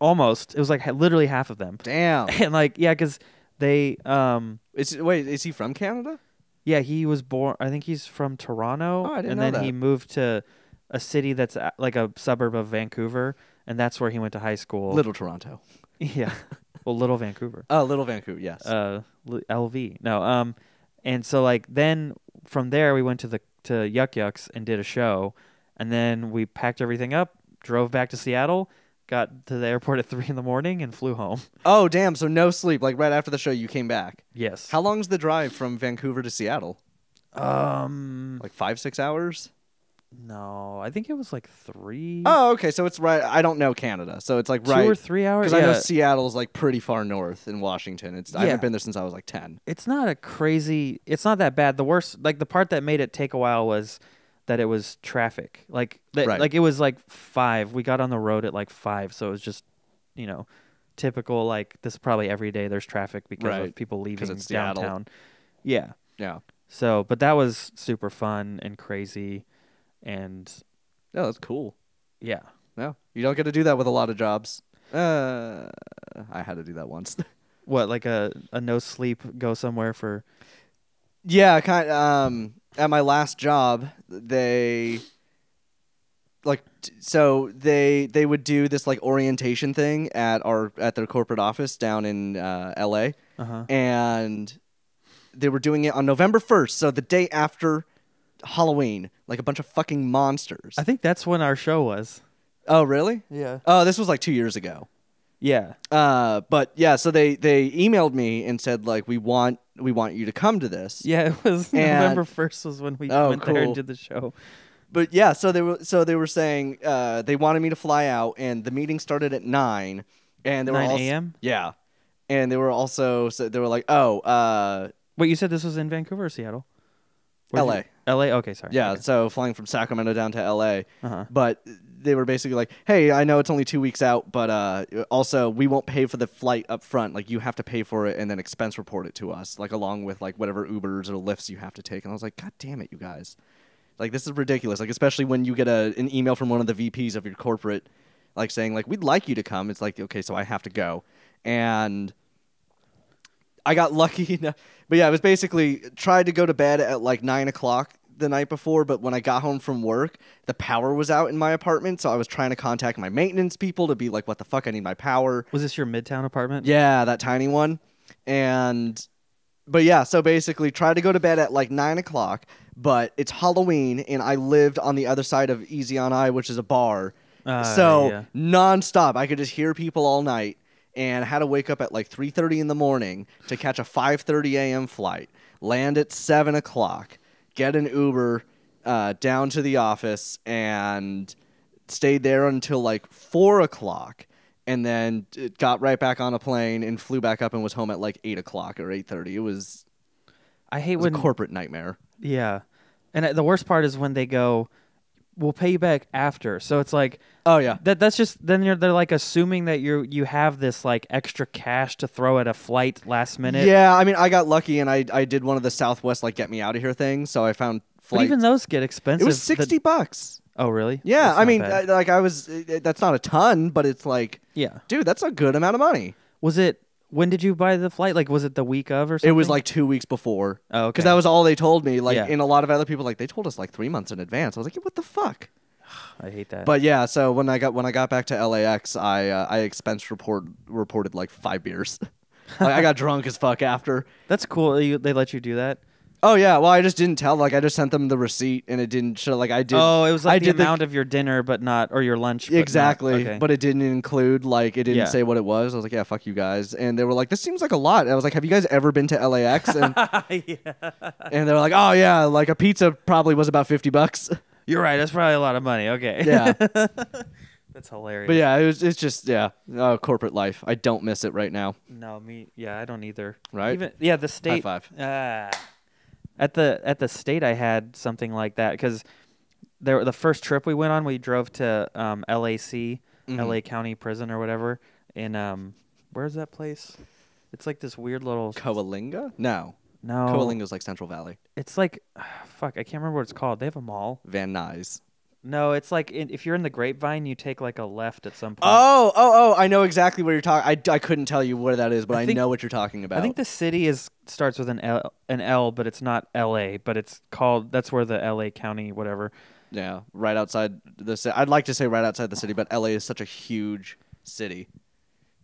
almost. It was like literally half of them. Damn. and like yeah because they um Is wait, is he from Canada? yeah he was born i think he's from toronto Oh, I didn't and then he moved to a city that's a- like a suburb of vancouver and that's where he went to high school Little Toronto. yeah well little vancouver Oh, Little Vancouver. Yes. uh L- lv no um and so like then from there we went to the to Yuk Yuk's and did a show and then we packed everything up drove back to seattle got to the airport at three in the morning and flew home oh, damn. So no sleep. Like right after the show, you came back. yes How long's the drive from Vancouver to Seattle? um Like five, six hours? No, I think it was like three, Oh, okay. So it's right. I don't know Canada, so it's like two right or three hours. because I know Seattle's like pretty far north in Washington. It's yeah. I haven't been there since I was like ten. it's not a crazy. It's not that bad. The worst, like the part that made it take a while was that it was traffic. Like, that, Right. like it was like five. We got on the road at like five, so it was just, you know, typical. Like this is probably every day. There's traffic because Right, of people leaving it's Seattle. downtown. Yeah. Yeah. So, but that was super fun and crazy, and Yeah, that's cool. yeah. No, you don't get to do that with a lot of jobs. Uh, I had to do that once. What like a a no sleep go somewhere for Yeah, kind um at my last job, they like t- so they they would do this like orientation thing at our at their corporate office down in uh, LA uh huh and they were doing it on November 1st, so the day after Halloween, like a bunch of fucking monsters. I think that's when our show was. oh, really? Yeah. Oh, this was like 2 years ago. Yeah. Uh, but yeah, so they they emailed me and said like we want we want you to come to this. Yeah, it was And- November first was when we Oh, went there and did the show. But yeah, so they were so they were saying uh, they wanted me to fly out, and the meeting started at nine, and they were 9 also, a.m.? Yeah, and they were also so they were like, oh, uh, Wait, you said this was in Vancouver or Seattle? Where'd LA. LA. Okay, sorry. Yeah, so flying from Sacramento down to LA, Uh huh. but they were basically like, hey, I know it's only two weeks out, but uh, also we won't pay for the flight up front. Like you have to pay for it and then expense report it to us, like along with like whatever Ubers or Lyfts you have to take. And I was like, God damn it, you guys. Like this is ridiculous. Like especially when you get a an email from one of the VPs of your corporate, like saying like we'd like you to come. It's like okay, so I have to go, and I got lucky. enough- But yeah, it was basically tried to go to bed at like nine o'clock the night before. But when I got home from work, the power was out in my apartment, so I was trying to contact my maintenance people to be like, "What the fuck? I need my power." Was this your Midtown apartment? Yeah, that tiny one. And but yeah, so basically tried to go to bed at like nine o'clock, but it's Halloween and I lived on the other side of Easy on I, which is a bar. Uh, so yeah. nonstop. I could just hear people all night and I had to wake up at like three thirty in the morning to catch a five thirty AM flight, land at seven o'clock, get an Uber uh, down to the office and stayed there until like four o'clock and then uh, got right back on a plane and flew back up and was home at like eight o'clock or eight thirty. It was, I hate it was when a corporate nightmare. Yeah, and uh, the worst part is when they go, we'll pay you back after. So it's like Oh yeah. that that's just then you're they're like assuming that you you have this like extra cash to throw at a flight last minute. Yeah, I mean, I got lucky and I I did one of the Southwest like get me out of here things, so I found But even those get expensive. it was The- sixty bucks. oh really? Yeah, That's I mean, uh, like I was. Uh, that's not a ton, but it's like, yeah. dude, that's a good amount of money. Was it when did you buy the flight? Like was it the week of or something? It was like two weeks before. oh, okay. Because that was all they told me. Like, Yeah. in a lot of other people, like they told us like three months in advance. I was like, what the fuck? I hate that. But yeah, so when I got when I got back to LAX, I uh, I expense report reported like five beers. like, I got drunk as fuck after. that's cool. You, they let you do that. Oh yeah, well I just didn't tell. Like I just sent them the receipt, and it didn't show. Like I did. oh, it was like I the did the- amount of your dinner, but not or your lunch. but not- Exactly, okay. but it didn't include like it didn't Yeah. say what it was. I was like, yeah, fuck you guys, and they were like, this seems like a lot. I was like, have you guys ever been to LAX? And yeah. and they were like, oh yeah, like a pizza probably was about fifty bucks. You're right. That's probably a lot of money. Okay. Yeah. that's hilarious. But yeah, it was. It's just yeah, uh, corporate life. I don't miss it right now. No, me. Yeah, I don't either. Right? Even yeah, the state. High five. Ah. At the at the state, I had something like that because there the first trip we went on, we drove to um, LAC, Mhm. LA County Prison or whatever. In um, where's that place? It's like this weird little. Coalinga? No, no, Coalinga's like Central Valley. it's like, fuck, I can't remember what it's called. They have a mall. Van Nuys. No, it's like in, if you're in the Grapevine, you take like a left at some point. Oh, oh, oh! I know exactly what you're talking. I, I couldn't tell you where that is, but I I, think- know what you're talking about. I think the city is starts with an L, an L, but it's not L.A. But it's called. That's where the L.A. County, whatever. yeah, right outside the city. I'd like to say right outside the city, but LA is such a huge city.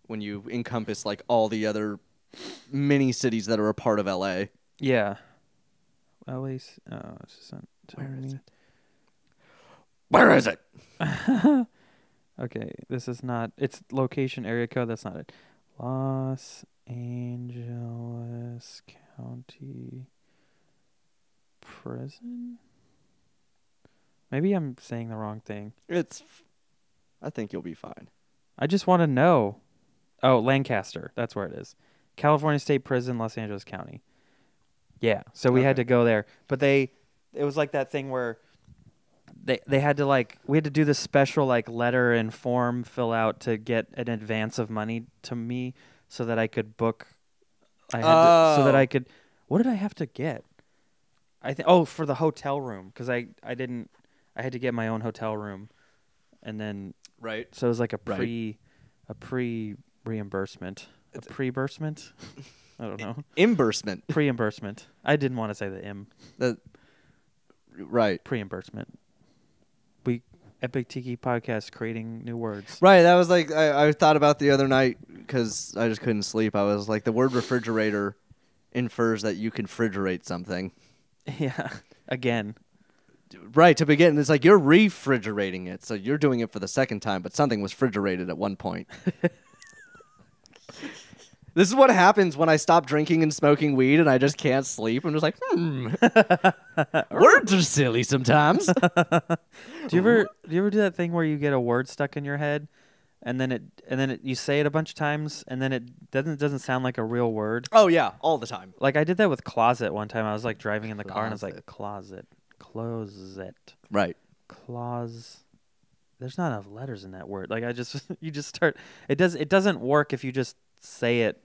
When you encompass like all the other mini cities that are a part of LA. Yeah. L.A.'s. Oh, it's just not Where is it? Where is it? Okay, this is not. It's location area code. That's not it. Los Angeles County Prison. Maybe I'm saying the wrong thing. It's. I think you'll be fine. I just want to know. Oh, Lancaster. That's where it is. California State Prison, Los Angeles County. Yeah. So we had to go there, but they it was like that thing where they they had to like we had to do this special like letter and form fill out to get an advance of money to me so that I could book I had to, so that Oh. I could What did I have to get? I think oh, for the hotel room cuz I I didn't I had to get my own hotel room and then Right. so it was like a Right. pre, a pre reimbursement, a pre-bursement. I don't know. Imbursement. Pre-imbursement. I didn't want to say the M. That. Right. Pre-imbursement. Epic Tiki podcast creating new words. Right. That was like I, I thought about the other night because I just couldn't sleep. I was like, the word refrigerator infers that you can refrigerate something. yeah. Again. Right to begin, it's like you're refrigerating it, so you're doing it for the second time, but something was refrigerated at one point. this is what happens when I stop drinking and smoking weed, and I just can't sleep. I'm just like, hmm. Words are silly sometimes. Do you ever do you ever do that thing where you get a word stuck in your head, and then it and then it, you say it a bunch of times, and then it doesn't doesn't sound like a real word? oh yeah, all the time. Like I did that with closet one time. I was like driving in the car and I was like closet, closet. Right. clause there's not enough letters in that word like i just you just start it does it doesn't work if you just say it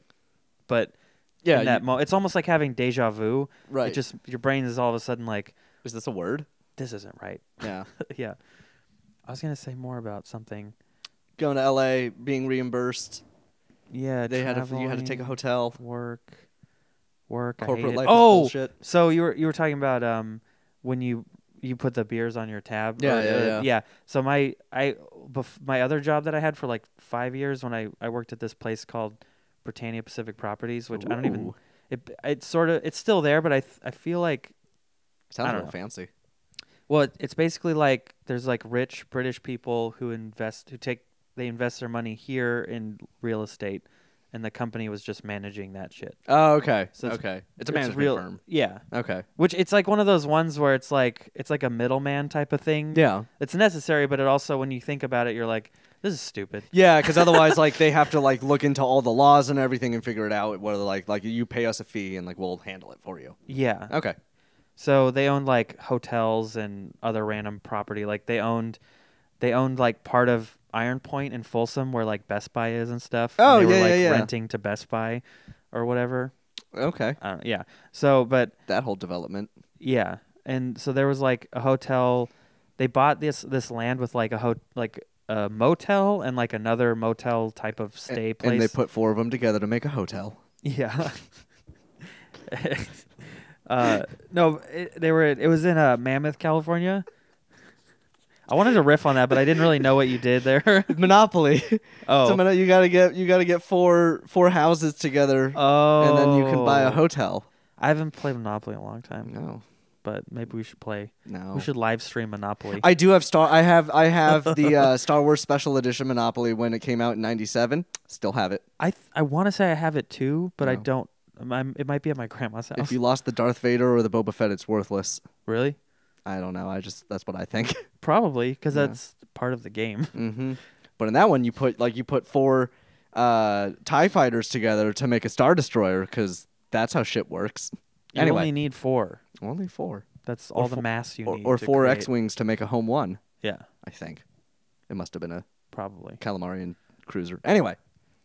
but Yeah. in that you- mo- it's almost like having deja vu right. it just your brain is all of a sudden like is this a word? this isn't right Yeah. yeah i was gonna say more about something Going to L.A., being reimbursed. yeah They had a, you had to take a hotel. work work Corporate life. oh bullshit. So you were you were talking about um when you you put the beers on your tab. Yeah, or, yeah, uh, yeah. yeah. So my I bef- my other job that I had for like five years when I I worked at this place called Britannia Pacific Properties, which I don't even it it's sort of it's still there, but I th- I feel like Sounds I don't know. fancy. well it- it's basically like there's like rich British people who invest who take they invest their money here in real estate, and the company was just managing that shit. Oh, okay. So it's- okay. It's a management real, firm. Yeah. Okay. Which it's like one of those ones where it's like it's like a middleman type of thing. Yeah. It's necessary, but it also when you think about it, you're like, this is stupid. Yeah, because otherwise, like they have to like look into all the laws and everything and figure it out. Whether like like you pay us a fee and like we'll handle it for you. Yeah. Okay. So they owned like hotels and other random property. Like they owned, they owned like part of Iron Point in Folsom where like Best Buy is and stuff. Oh and they were, like, yeah, yeah. Renting to Best Buy, or whatever. Okay, don't, yeah. So, but that whole development. yeah, and so there was like a hotel. They bought this this land with like a ho- like a motel and like another motel type of stay place. And they put four of them together to make a hotel. Yeah. uh, no, it, they were. It was in uh, Mammoth, California. I wanted to riff on that, but I didn't really know what you did there. Monopoly. oh, So you gotta get you gotta get four four houses together, oh, and then you can buy a hotel. I haven't played Monopoly in a long time, No, but maybe we should play. no. We should live stream Monopoly. I do have Star. I have I have the uh, Star Wars Special Edition Monopoly when it came out in '97. Still have it. I th- I want to say I have it too, but I don't. I'm, it might be at my grandma's house. If you lost the Darth Vader or the Boba Fett, it's worthless. really? I don't know. I just that's what I think. Probably because Yeah. that's part of the game. hmm But in that one, you put like you put four uh, Tie fighters together to make a Star Destroyer because that's how shit works. You Anyway. only need four. Only four, That's Or all the fo- mass you or, need. or to four create- X-wings to make a home one. Yeah, I think it must have been a probably. Calamarian cruiser. Anyway,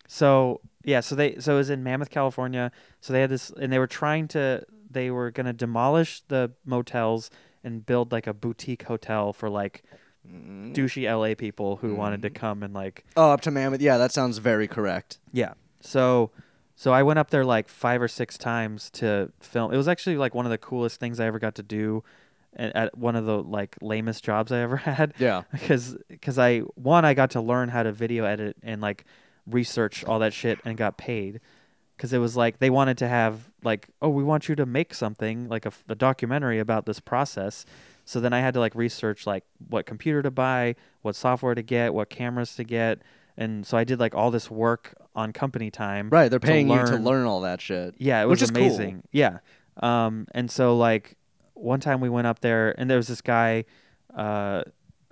So yeah, so they so it was in Mammoth, California. So they had this, and they were trying to they were gonna demolish the motels and build like a boutique hotel for like mm. douchey LA people who wanted to mm. come and like oh, up to Mammoth. Yeah, that sounds very correct. yeah. So so I went up there like five or six times to film. It was actually like one of the coolest things I ever got to do. At, at one of the like lamest jobs I ever had Yeah. because because I one I got to learn how to video edit and like research all that shit and got paid because it was like they wanted to have like oh we want you to make something like a documentary about this process so then I had to like research like what computer to buy what software to get what cameras to get and so I did like all this work on company time Right. They're to paying you to learn- all that shit. yeah, it was is cool. amazing. Yeah. Um, and so like one time we went up there and there was this guy, uh,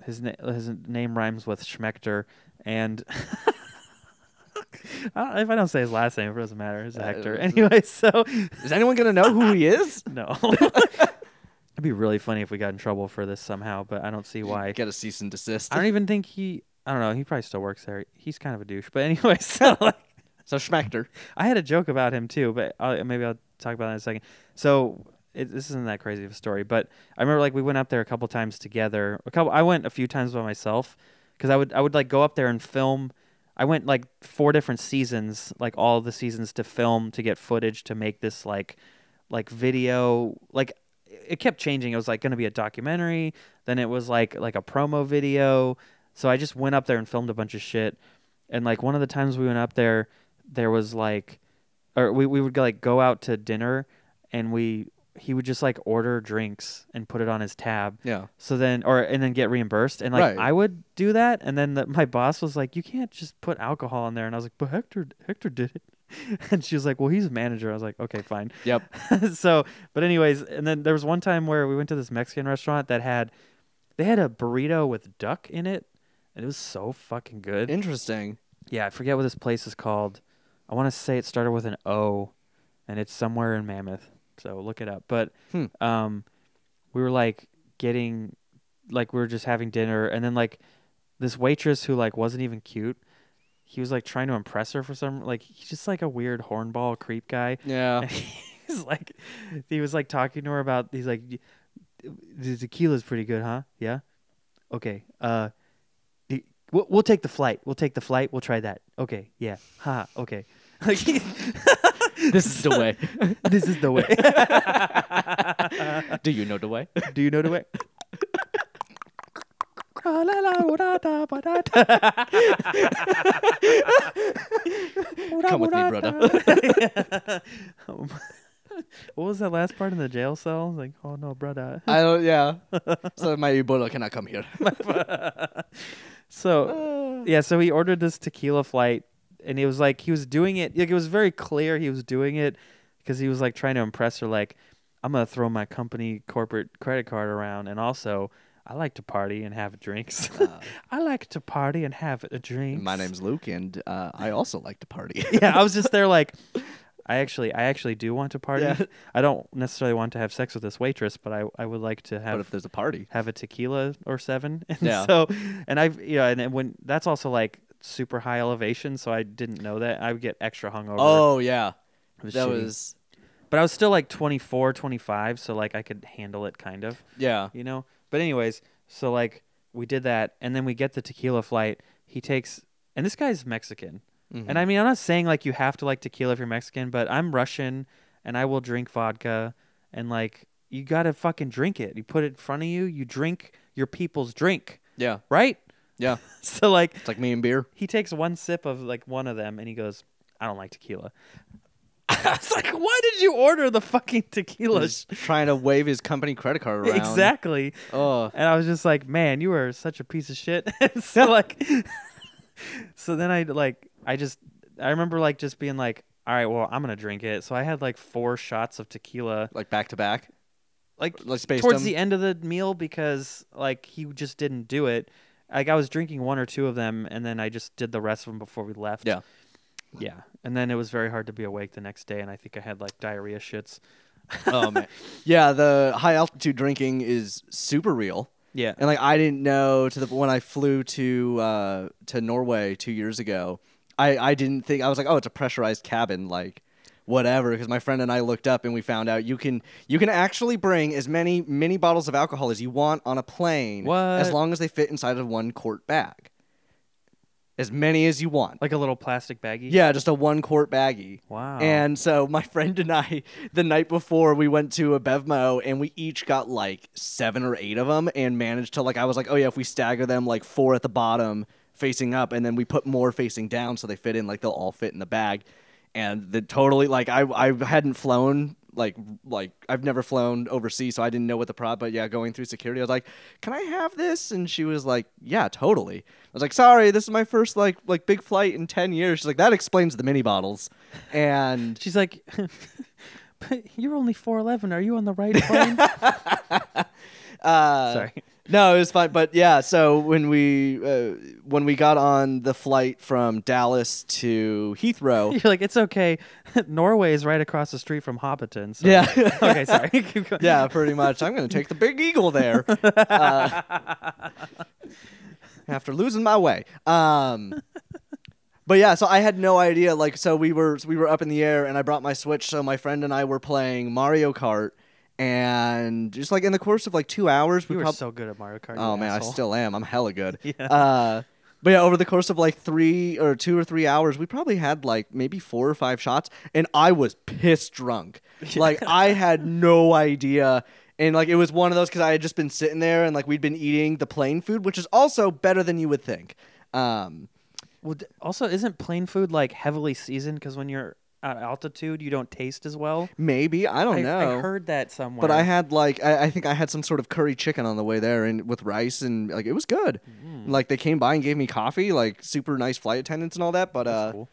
his na- his name rhymes with Schmechter, and I if I don't say his last name, it doesn't matter. It's Hector. uh, Anyway, so Is anyone gonna know who he is? no. It'd be really funny if we got in trouble for this somehow, but I don't see why. Get a cease and desist. I don't even think he. I don't know. He probably still works there. He's kind of a douche. But anyway, so like, So Schmechter. I had a joke about him too, but I'll, maybe I'll talk about that in a second. So it, this isn't that crazy of a story, but I remember like we went up there a couple times together. A couple, I went a few times by myself because I would I would like go up there and film. I went like four different seasons, like all the seasons to film to get footage to make this like like video like it kept changing. It was like going to be a documentary, then it was like like a promo video. So I just went up there and filmed a bunch of shit. And like one of the times we went up there, there was like or we, we would like go out to dinner and we he would just like order drinks and put it on his tab Yeah. so then or and then get reimbursed and like Right. i would do that and then the, my boss was like you can't just put alcohol in there and i was like but hector hector did it and she was like well he's a manager i was like okay fine Yep. so but anyways and then there was one time where we went to this mexican restaurant that had they had a burrito with duck in it and it was so fucking good Interesting. yeah, I forget what this place is called. I want to say it started with an O, and it's somewhere in Mammoth. So look it up. But Hmm. um, we were like getting, like we were just having dinner, and then like this waitress who like wasn't even cute. He was like trying to impress her for some like he's just like a weird hornball creep guy. Yeah. And he's like, he was like talking to her about. He's like, the tequila's pretty good, huh? Yeah. Okay. Uh, we'll, we'll take the flight. We'll take the flight. We'll try that. Okay. Yeah. Ha. Okay. Like, this is the way. this is the way. Do you know the way? Do you know the way? Come with me, brother. what was that last part in the jail cell? Like, oh no, brother. I don't. Yeah. so my Ebola cannot come here. So yeah, so he ordered this tequila flight, and it was like he was doing it. Like it was very clear he was doing it because he was like trying to impress her. Like, I'm gonna throw my company corporate credit card around, and also I like to party and have drinks. Uh, I like to party and have a drink. my name's Luke, and uh, I also like to party. yeah, I was just there like. I actually I actually do want to party. Yeah. I don't necessarily want to have sex with this waitress, but I I would like to have. But if there's a party, have a tequila or seven. And Yeah. So, and I've you know, and when that's also like super high elevation, so I didn't know that I would get extra hungover. oh yeah, was that shitty. was but I was still like 24, 25, so like I could handle it kind of, yeah. you know. But anyways, so like we did that, and then we get the tequila flight. He takes, and this guy's Mexican. Mhm. And I mean, I'm not saying like you have to like tequila if you're Mexican, but I'm Russian and I will drink vodka and like you gotta fucking drink it. You put it in front of you, you drink your people's drink, yeah, right? Yeah. So like It's like me and beer. he takes one sip of like one of them and he goes, I don't like tequila. I was like, why did you order the fucking tequila? He's trying to wave his company credit card around. Exactly. Oh, And I was just like, man, you are such a piece of shit. so like, so then I like, I just, I remember like just being like, all right, well, I'm gonna drink it. So I had like four shots of tequila, like back to back. like Like towards them. the end of the meal because like he just didn't do it. Like I was drinking one or two of them, and then I just did the rest of them before we left. Yeah. yeah. And then it was very hard to be awake the next day, and I think I had like diarrhea shits. oh man, yeah. The high altitude drinking is super real. Yeah. And like I didn't know to the when I flew to uh, to Norway two years ago, I I didn't think I was like oh it's a pressurized cabin like whatever because my friend and I looked up and we found out you can you can actually bring as many mini bottles of alcohol as you want on a plane as long as they fit inside of one quart bag. As many as you want. Like a little plastic baggie. Yeah, just a one quart baggie. Wow. And so my friend and I, the night before, we went to a Bevmo and we each got like seven or eight of them and managed to like I was like, oh yeah, if we stagger them like four at the bottom facing up and then we put more facing down so they fit in like they'll all fit in the bag. And the totally like I I hadn't flown like like I've never flown overseas so I didn't know what the prop but yeah going through security I was like can I have this and she was like yeah totally I was like sorry this is my first like like big flight in 10 years she's like that explains the mini bottles and She's like, but you're only 4'11. Are you on the right plane? uh Sorry. No it was fine but yeah so when we uh, when we got on the flight from Dallas to Heathrow You're like, it's okay. Norway is right across the street from Hobbiton. So. yeah okay, sorry. Yeah pretty much I'm going to take the big eagle there uh, after losing my way um But yeah, so I had no idea. Like, so we were we were up in the air, and I brought my Switch. So my friend and I were playing Mario Kart, and just like in the course of like two hours, we You were prob- so good at Mario Kart. Oh man, I still am. I'm hella good. Yeah. Uh, but yeah, over the course of like three or two or three hours, we probably had like maybe four or five shots, and I was pissed drunk. Like I had no idea. And like it was one of those because I had just been sitting there and like we'd been eating the plain food, which is also better than you would think. Um, Well, also, isn't plain food like heavily seasoned? Because when you're at altitude, you don't taste as well. maybe I don't I, know. I heard that somewhere. But I had like I, I think I had some sort of curry chicken on the way there and with rice and like it was good. Mm. Like they came by and gave me coffee, like super nice flight attendants and all that. But That's uh, cool.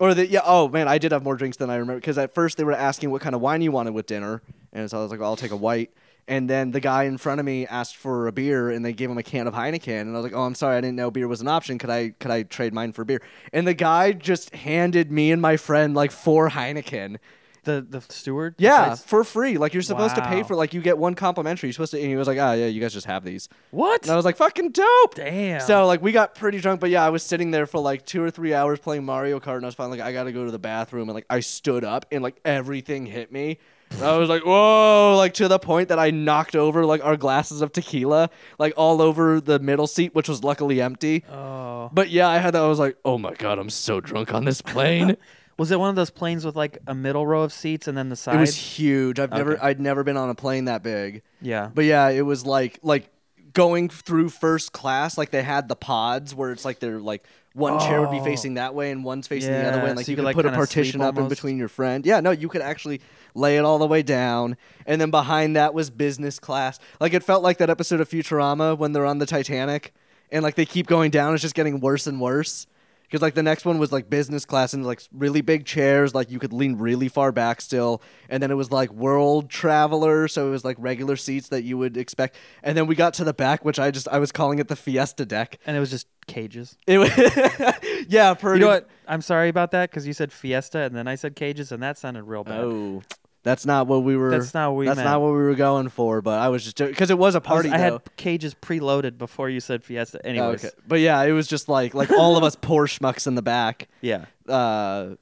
or the yeah oh man, I did have more drinks than I remember because at first they were asking what kind of wine you wanted with dinner, and so I was like, well, I'll take a white. And then the guy in front of me asked for a beer, and they gave him a can of Heineken, and I was like, "Oh, I'm sorry, I didn't know beer was an option. Could I could I trade mine for beer?" And the guy just handed me and my friend like four Heineken. The the steward. Yeah, for free. Like you're supposed to pay Wow. for like you get one complimentary. You're supposed to and he was like, "Ah, yeah, you guys just have these." What? And I was like, "Fucking dope." Damn. So like we got pretty drunk, but yeah, I was sitting there for like 2 or 3 hours playing Mario Kart and I was finally like I got to go to the bathroom and like I stood up and like everything hit me. I was like, "Whoa!" Like to the point that I knocked over like our glasses of tequila like all over the middle seat, which was luckily empty. oh. But yeah, I had that I was like, "Oh my god, I'm so drunk on this plane." Was it one of those planes with like a middle row of seats and then the side? it was huge. I've never I'd never been on a plane that big. yeah. But yeah, it was like like going through first class. Like they had the pods where it's like they're like one chair would be Oh. facing that way and one's facing the other way. And like so you, you could, like, put a partition up in between your friend. Yeah, no, you could actually lay it all the way down, and then behind that was business class. Like it felt like that episode of Futurama when they're on the Titanic, and like they keep going down. It's just getting worse and worse. Because like the next one was like business class and like really big chairs, like you could lean really far back still. And then it was like world traveler, so it was like regular seats that you would expect. And then we got to the back, which I just I was calling it the Fiesta deck. And it was just cages. It was yeah, pretty. You know what? I'm sorry about that because you said Fiesta and then I said cages and that sounded real bad. Oh, that's not what we were. That's not what we That's meant. not what we were going for. But I was just because it was a party. I though. had cages preloaded before you said Fiesta. Anyways, Okay. But yeah, it was just like like all of us poor schmucks in the back. yeah. Uh,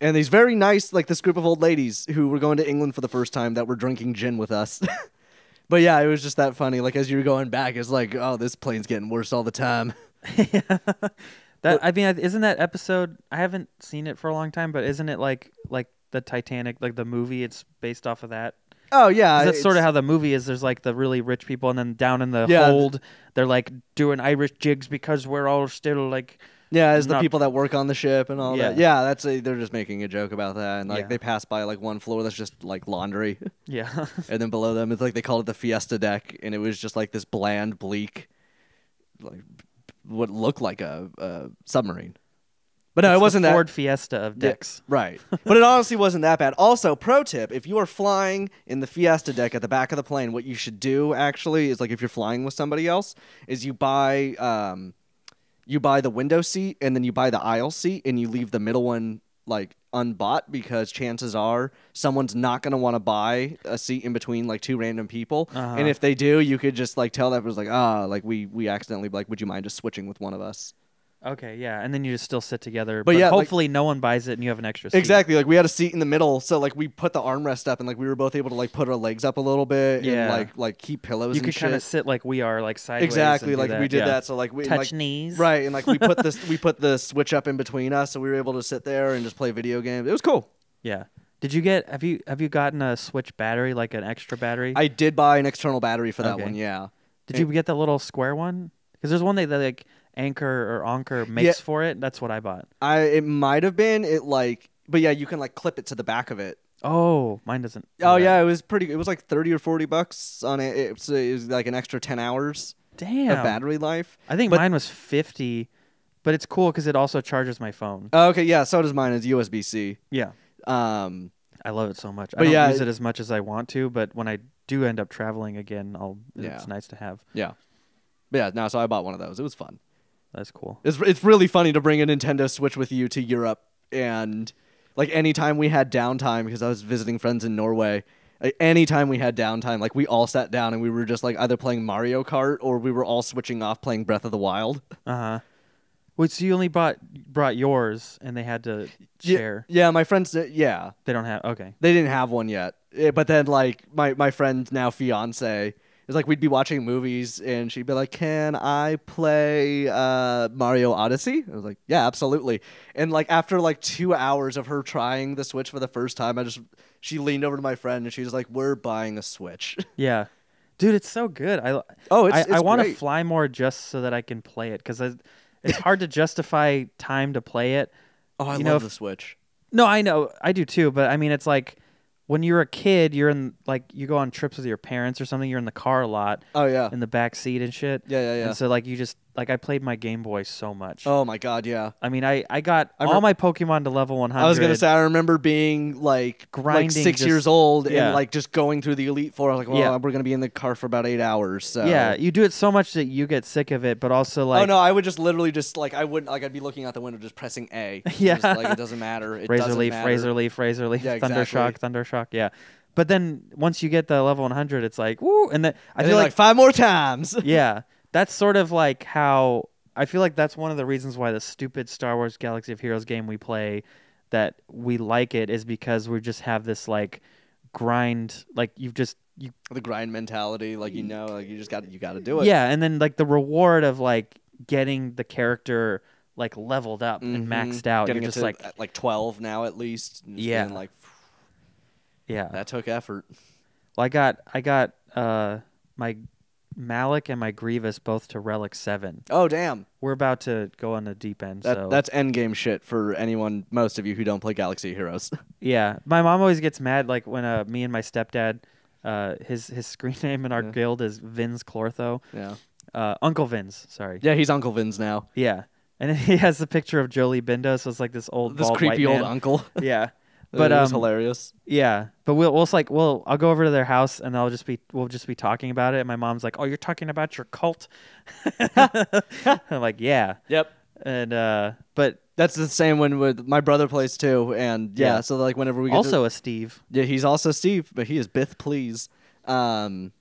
and these very nice, like this group of old ladies who were going to England for the first time that were drinking gin with us. but yeah, it was just that funny. Like as you were going back, it's like, oh, this plane's getting worse all the time. yeah. That I mean, isn't that episode? I haven't seen it for a long time, but isn't it like like the Titanic, like the movie? It's based off of that. Oh yeah, 'Cause that's sort of how the movie is. There's like the really rich people, and then down in the Yeah, hold, they're like doing Irish jigs because we're all still like. yeah, as the not- people that work on the ship and all that. Yeah. That's a, they're just making a joke about that, and like Yeah. they pass by like one floor that's just like laundry, Yeah. and then below them it's like they call it the Fiesta deck, and it was just like this bland, bleak, like what looked like a, a submarine. But no, It's it wasn't that. Ford Fiesta of Yeah, dicks. right. but it honestly wasn't that bad. Also, pro tip if you are flying in the Fiesta deck at the back of the plane, what you should do actually is like if you're flying with somebody else, is you buy um, you buy the window seat and then you buy the aisle seat and you leave the middle one like unbought because chances are someone's not going to want to buy a seat in between like two random people Uh-huh. and if they do you could just like tell that was like ah like we we accidentally like would you mind just switching with one of us Okay, yeah, and then you just still sit together. But But, yeah, like- hopefully no one buys it and you have an extra seat. Exactly. Like we had a seat in the middle, so like we put the armrest up, and like we were both able to like put our legs up a little bit, Yeah. and like like keep pillows. You could kind of sit like we are, like sideways. exactly like that. we did yeah. that. So like we Touch like, knees. right, and like we put this we put the switch up in between us, so we were able to sit there and just play video games. It was cool. Yeah. Did you get? Have you have you gotten a Switch battery, like an extra battery? I did buy an external battery for that Okay. one. Yeah. Did you get the little square one? Because there's one that, that like Anker or Anker makes for it. That's what I bought. I it might have been it like, but yeah, you can like clip it to the back of it. Oh, mine doesn't. do Oh that. yeah, it was pretty. It was like thirty or forty bucks on it. It was, it was like an extra ten hours Damn. of battery life. I think But- mine was fifty, but it's cool because it also charges my phone. Oh, okay, yeah, so does mine. It's USB C. yeah. Um, I love it so much. I don't yeah, use it- it as much as I want to, but when I do end up traveling again, I'll. Yeah. It's nice to have. yeah, but yeah. No, so I bought one of those. It was fun. That's cool. It's it's really funny to bring a Nintendo Switch with you to Europe and like anytime we had downtime because I was visiting friends in Norway. Anytime we had downtime, like we all sat down and we were just like either playing Mario Kart or we were all switching off playing Breath of the Wild. Uh huh. Wait, so you only bought brought yours, and they had to Yeah- share? Yeah, my friends. uh, Yeah, They don't have. Okay. they didn't have one yet. Eh, But then like my my friend now fiance is like we'd be watching movies and she'd be like, "Can I play uh, Mario Odyssey?" I was like, "Yeah, absolutely." And like after like 2 hours of her trying the Switch for the first time, I just she leaned over to my friend and she was like, "We're buying a Switch." Yeah, dude, it's so good. I oh, it's I, it's I want to fly more just so that I can play it because it's hard to justify time to play it. oh, I you love know, the Switch. No, I know I do too, but I mean it's like when you're a kid, you're in like you go on trips with your parents or something. You're in the car a lot Oh yeah. in the back seat and shit. Yeah, yeah, yeah. And so like you just like I played my Game Boy so much. Oh my god, yeah. I mean I I got I all my Pokemon to level 100. I was gonna say I remember being like Grinding like six just- years old yeah. and like just going through the Elite Four. I was like, well, Yeah. we're gonna be in the car for about eight hours. So Yeah, you do it so much that you get sick of it, but also oh, like oh no, I would just literally just like I wouldn't like I'd be looking out the window just pressing A. Yeah. Just, like it doesn't matter. It Razor doesn't Leaf, matter. Razor Leaf, Razor Leaf, Yeah, Thunder exactly. Shock, Thunder Shock. Yeah, but then once you get the level 100, it's like woo, and then I And feel then, like, five more times. yeah, that's sort of like how I feel like that's one of the reasons why the stupid Star Wars Galaxy of Heroes game we play that we like it is because we just have this like grind, like you've just you the grind mentality, like you know, like you just got you got to do it. yeah, and then like the reward of like getting the character like leveled up and Mhm. maxed out. Getting You're just like like twelve now at least. and Yeah. like yeah. that took effort. Well, I got I got uh my Malak and my Grievous both to Relic Seven. Oh damn, We're about to go on the deep end. that so that's end game shit for anyone, most of you who don't play Galaxy Heroes. yeah, my mom always gets mad like when uh me and my stepdad, uh his his screen name in our Yeah. guild is Vince Clortho, yeah, uh Uncle Vince. Sorry. yeah, he's Uncle Vin's now. Yeah. and he has the picture of Jolee Bindo, so it's like this old, This creepy old uncle. Yeah, but it was um, hilarious. yeah. But we'll we'll like we'll I'll go over to their house and I'll just be we'll just be talking about it. And my mom's like, "Oh, you're talking about your cult?" I'm like, "Yeah." Yep. And uh, but That's the same one with my brother plays too, and yeah. Yeah. So like whenever we get also to, a Steve. yeah, he's also Steve, but he is Bith, please. Um,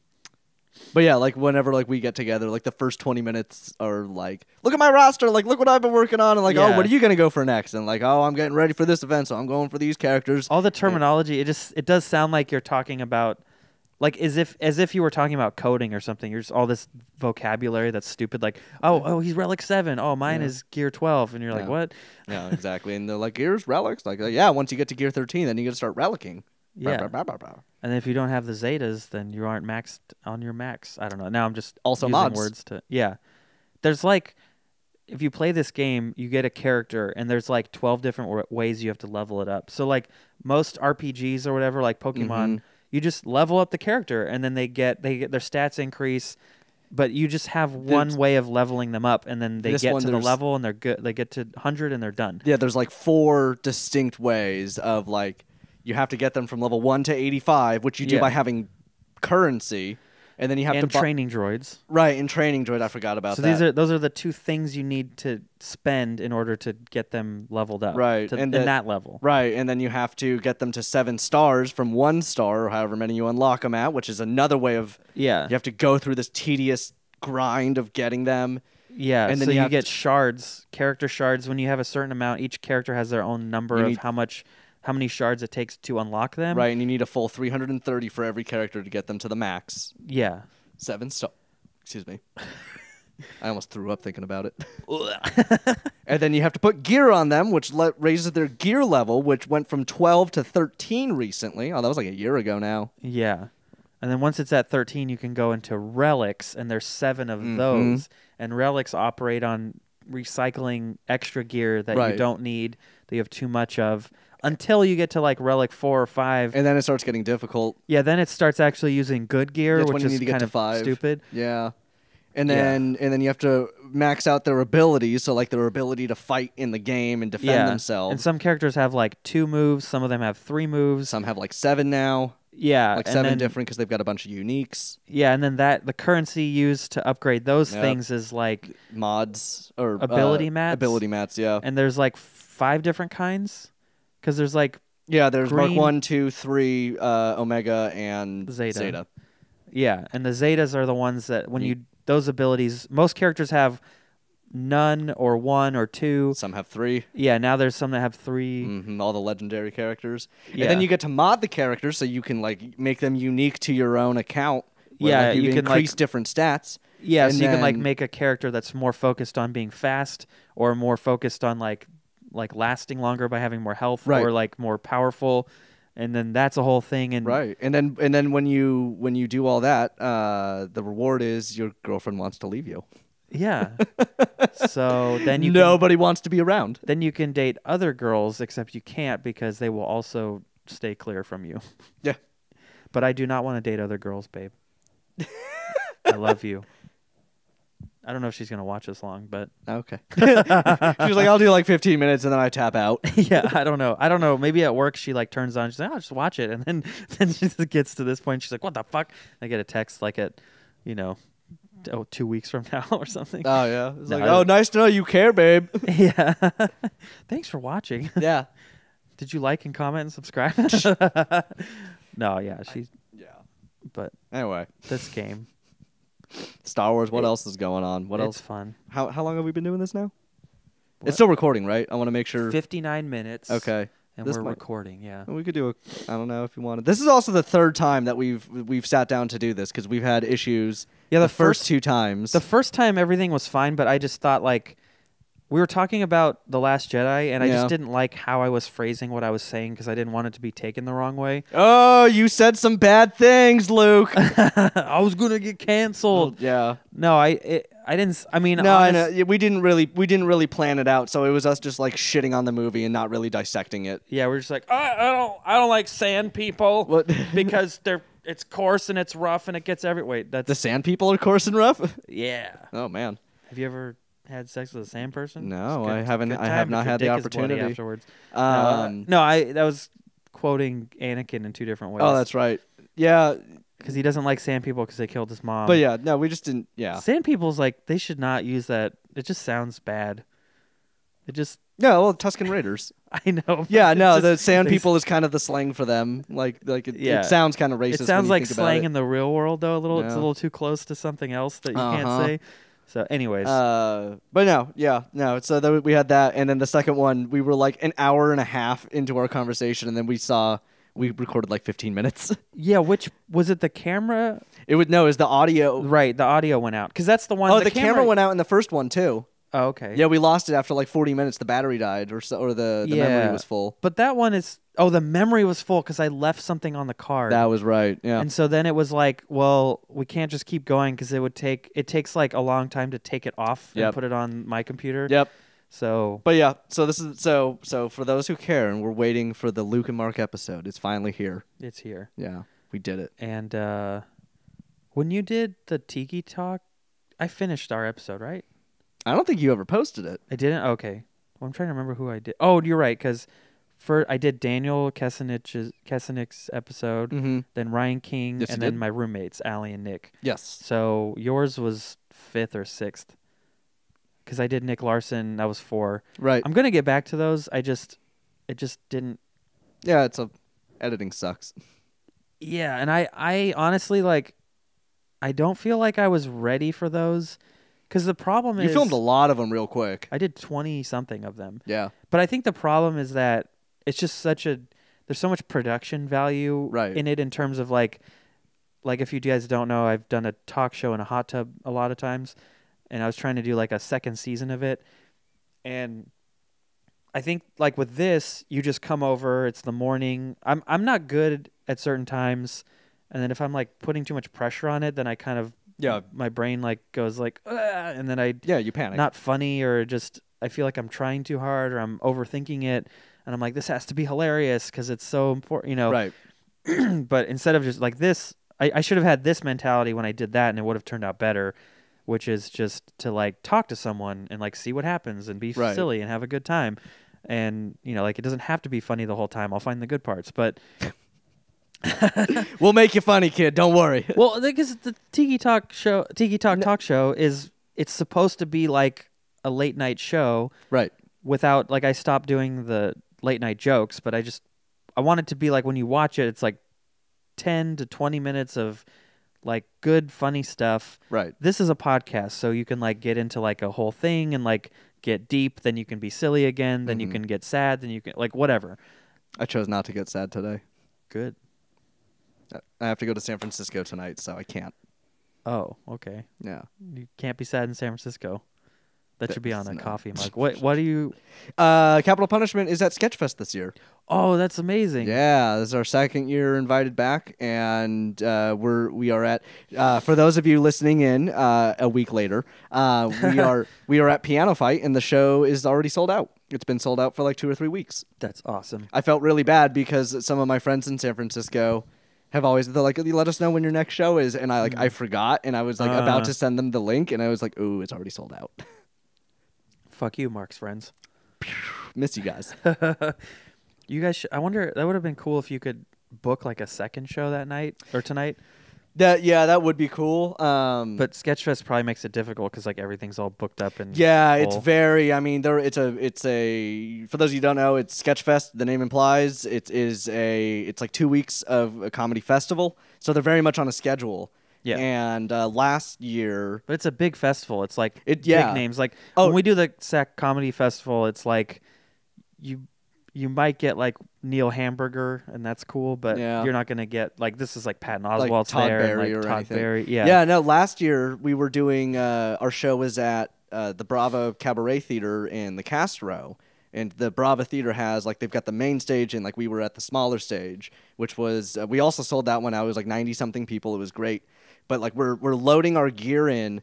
but yeah, like whenever like we get together, like the first twenty minutes are like, look at my roster, like look what I've been working on, and like, oh, what are you gonna go for next? And like, oh, I'm getting ready for this event, so I'm going for these characters. All the terminology, it just it does sound like you're talking about like as if as if you were talking about coding or something. You're just all this vocabulary that's stupid. Like, oh, oh, he's relic seven. Oh, mine Yeah. is gear twelve, and you're like, Yeah. what? yeah, exactly. And they're like, gears, relics, like, uh, yeah. Once you get to gear thirteen, then you got to start relicking. Yeah. Bah, bah, bah, bah, bah. And if you don't have the Zetas, then you aren't maxed on your max. I don't know. Now I'm just Also using mods. words to yeah. There's like if you play this game, you get a character, and there's like 12 different w- ways you have to level it up. So like most RPGs or whatever, like Pokemon, Mhm. you just level up the character, and then they get they get their stats increase. But you just have one There's- way of leveling them up, and then they get one, to the level, and they're good. They get to 100, and they're done. Yeah, there's like four distinct ways of like you have to get them from level one to eighty-five, which you do Yeah. by having currency, and then you have and to bu- training droids. right in training droid. I forgot about so that. these are those are the two things you need to spend in order to get them leveled up. Right, To, and in that- that level. Right, and then you have to get them to seven stars from one star, or however many you unlock them at, which is another way of Yeah. you have to go through this tedious grind of getting them. Yeah. and then so you you, have get shards, character shards. When you have a certain amount, each character has their own number You of need- how much, how many shards it takes to unlock them. right, and you need a full 330 for every character to get them to the max. Yeah. Seven star. Excuse me. I almost threw up thinking about it. and then you have to put gear on them, which le- raises their gear level, which went from 12 to 13 recently. Oh, that was like a year ago now. yeah. And then once it's at 13, you can go into relics, and there's seven of Mhm. those. And relics operate on recycling extra gear that Right. you don't need, that you have too much of, until you get to like relic four or five. And then it starts getting difficult. Yeah, then it starts actually using good gear, That's when which you is need to get kind to of five. stupid. Yeah. And then and then you have to max out their abilities, so like their ability to fight in the game and defend yeah. themselves. And some characters have like two moves, some of them have three moves. Some have like seven now, yeah, like and seven then- different because they've got a bunch of uniques, Yeah, and then that the currency used to upgrade those Yep. things is like mods or Ability uh, mats? Ability mats, yeah. and there's like five different kinds cuz there's like Yeah, there's Mark one, two, three, uh, Omega, and Zeta. Zeta. yeah, and the zetas are the ones that when You- you those abilities most characters have none or one or two. Some have three. Yeah, now there's some that have 3. hmm all the legendary characters. Yeah. And then you get to mod the characters so you can like make them unique to your own account. where, Yeah, like, you, you can, like- increase different stats. Yeah, And so you can like then- make a character that's more focused on being fast or more focused on like like lasting longer by having more health Right. or like more powerful. And then that's a whole thing and Right. And then and then when you when you do all that, uh, the reward is your girlfriend wants to leave you. yeah. so then you can, Nobody wants to be around. then you can date other girls except you can't because they will also stay clear from you. Yeah. But I do not want to date other girls, babe. I love you. I don't know if she's going to watch this long, but Okay. she was like, I'll do like 15 minutes and then I tap out. yeah, I don't know. I don't know. Maybe at work she like turns on. She's like, "Oh, just watch it," and then then she just gets to this point. She's like, "What the fuck?" I get a text like at, you know, oh, two weeks from now or something. Oh yeah. It's No, like, oh, nice to know you care, babe. yeah. Thanks for watching. yeah. Did you like and comment and subscribe? no, yeah, she. Yeah. But Anyway, this game, Star Wars. What It- else is going on? What it's else? fun. How how long have we been doing this now? What? It's still recording, right? I want to make sure. Fifty-nine minutes. Okay. And This we're might- recording. Yeah. We could do a. I don't know if you wanted. This is also the third time that we've we've sat down to do this because we've had issues. Yeah. The, The, first, first two times. The first time everything was fine, but I just thought like we were talking about the Last Jedi, and I Yeah. just didn't like how I was phrasing what I was saying because I didn't want it to be taken the wrong way. oh, you said some bad things, Luke. I was gonna get canceled. yeah. No, I it, I didn't. s- I mean, No, I honest- know. Yeah, We didn't really we didn't really plan it out, so it was us just like shitting on the movie and not really dissecting it. Yeah, we're just like I, I don't I don't like sand people What? because they're it's coarse and it's rough and it gets every wait that's the sand people are coarse and rough. yeah. oh man. Have you ever had sex with the sand person? No, It's I haven't- I have not had the dick is bloody opportunity. afterwards. Um, no, uh, no, I that was quoting Anakin in two different ways. oh, that's right. Yeah, because he doesn't like sand people because they killed his mom. but yeah, no, we just didn't. Yeah, sand people's like they should not use that. It just sounds bad. It just yeah. Well, Tusken Raiders. I know. Yeah, no, just- the sand people is kind of the slang for them. Like, like it, Yeah. it sounds kind of racist. It sounds like slang in the real world though. A little, it's a little too close to something else that you Uh-huh. can't say. So, anyways, Uh, but no, yeah, no. So we had that, and then the second one, we were like an hour and a half into our conversation, and then we saw we recorded like 15 minutes. yeah. Which was it? The camera, it would no, is the audio. right? The audio went out because that's the one. Oh, the, camera, went out in the first one too. Oh, okay. Yeah, we lost it after like 40 minutes. The battery died, or so, or the, the Yeah. memory was full. But that one is. Oh, the memory was full because I left something on the card. That was right. Yeah. And so then it was like, well, we can't just keep going because it would take it takes like a long time to take it off and put it on my computer. yep. So But yeah, so this is so so for those who care, and we're waiting for the Luke and Mark episode. It's finally here. it's here. Yeah, we did it. And uh when you did the Tiki Talk, I finished our episode, right? I don't think you ever posted it. I didn't. Okay. Well, I'm trying to remember who I did. Oh, you're right. Because for I did Daniel Kesenich's Kesenich's episode, Mm-hmm. then Ryan King, Yes, and then did. my roommates Allie and Nick. Yes. So yours was fifth or sixth. Because I did Nick Larson, that was four. Right. I'm gonna get back to those. I just, it just didn't. yeah, it's a editing sucks. Yeah, and I, I honestly like, I don't feel like I was ready for those, because the problem is You is filmed a lot of them real quick. I did twenty something of them, Yeah. but I think the problem is that it's just such a there's so much production value Right. in it in terms of like, like if you guys don't know, I've done a talk show in a hot tub a lot of times, and I was trying to do like a second season of it, and I think like with this, you just come over. It's the morning. I'm I'm not good at certain times, and then if I'm like putting too much pressure on it, then I kind of Yeah. my brain like goes like, "Ugh," and then I Yeah, you panic. not funny or just I feel like I'm trying too hard or I'm overthinking it, and I'm like this has to be hilarious because it's so important, you know. right. but instead of just like this, I, I should have had this mentality when I did that, and it would have turned out better. Which is just to like talk to someone and like see what happens and be Right. silly and have a good time, and you know like it doesn't have to be funny the whole time. I'll find the good parts, but We'll make you funny, kid. Don't worry. well, because the Tiki Talk show, Tiki Talk Talk Show is it's supposed to be like a late night show right. without like I stopped doing the late night jokes, but I just I want it to be like when you watch it, it's like ten to twenty minutes of like good funny stuff. Right. This is a podcast, so you can like get into like a whole thing and like get deep, then you can be silly again, then you Mhm. can get sad, then you can like whatever. I chose not to get sad today. Good. I have to go to San Francisco tonight, so I can't. Oh, okay. Yeah. You can't be sad in San Francisco. That should be on a no. coffee mug. What what do you Uh, Capital Punishment is at Sketchfest this year. Oh, that's amazing. Yeah, this is our second year invited back, and uh, we're we are at. Uh, for those of you listening in uh, a week later, uh, we are we are at Piano Fight, and the show is already sold out. It's been sold out for like two or three weeks. That's awesome. I felt really bad because some of my friends in San Francisco have always they're like, let us know when your next show is," and I like I mm. forgot, and I was like about to ah. send them the link, and I was like, "Ooh, it's already sold out." Fuck you, Mark's friends. Miss you guys. You guys, sh- I wonder. That would have been cool if you could book like a second show that night or tonight. That yeah, that would be cool. Um, But Sketchfest probably makes it difficult because like everything's all booked up and Yeah, it's very. I mean, there. It's a. It's a. For those of you who don't know, it's Sketchfest. The name implies it is a. It's like two weeks of a comedy festival, so they're very much on a schedule. Yeah. And uh, last year, But it's a big festival. It's like It- yeah. big names. Like Oh. when we do the SAC Comedy Festival, it's like you you might get like Neil Hamburger, and that's cool. But Yeah. you're not gonna get like this is like Patton Like Todd there, and, Barry like or Todd anything. Barry. Yeah. yeah. no. Last year we were doing. Uh, our show was at uh, the Brava Cabaret Theater in the Castro. And the Brava Theater has like they've got the main stage and like we were at the smaller stage, which was uh, we also sold that one. I was like ninety something people. It was great, but like we're we're loading our gear in,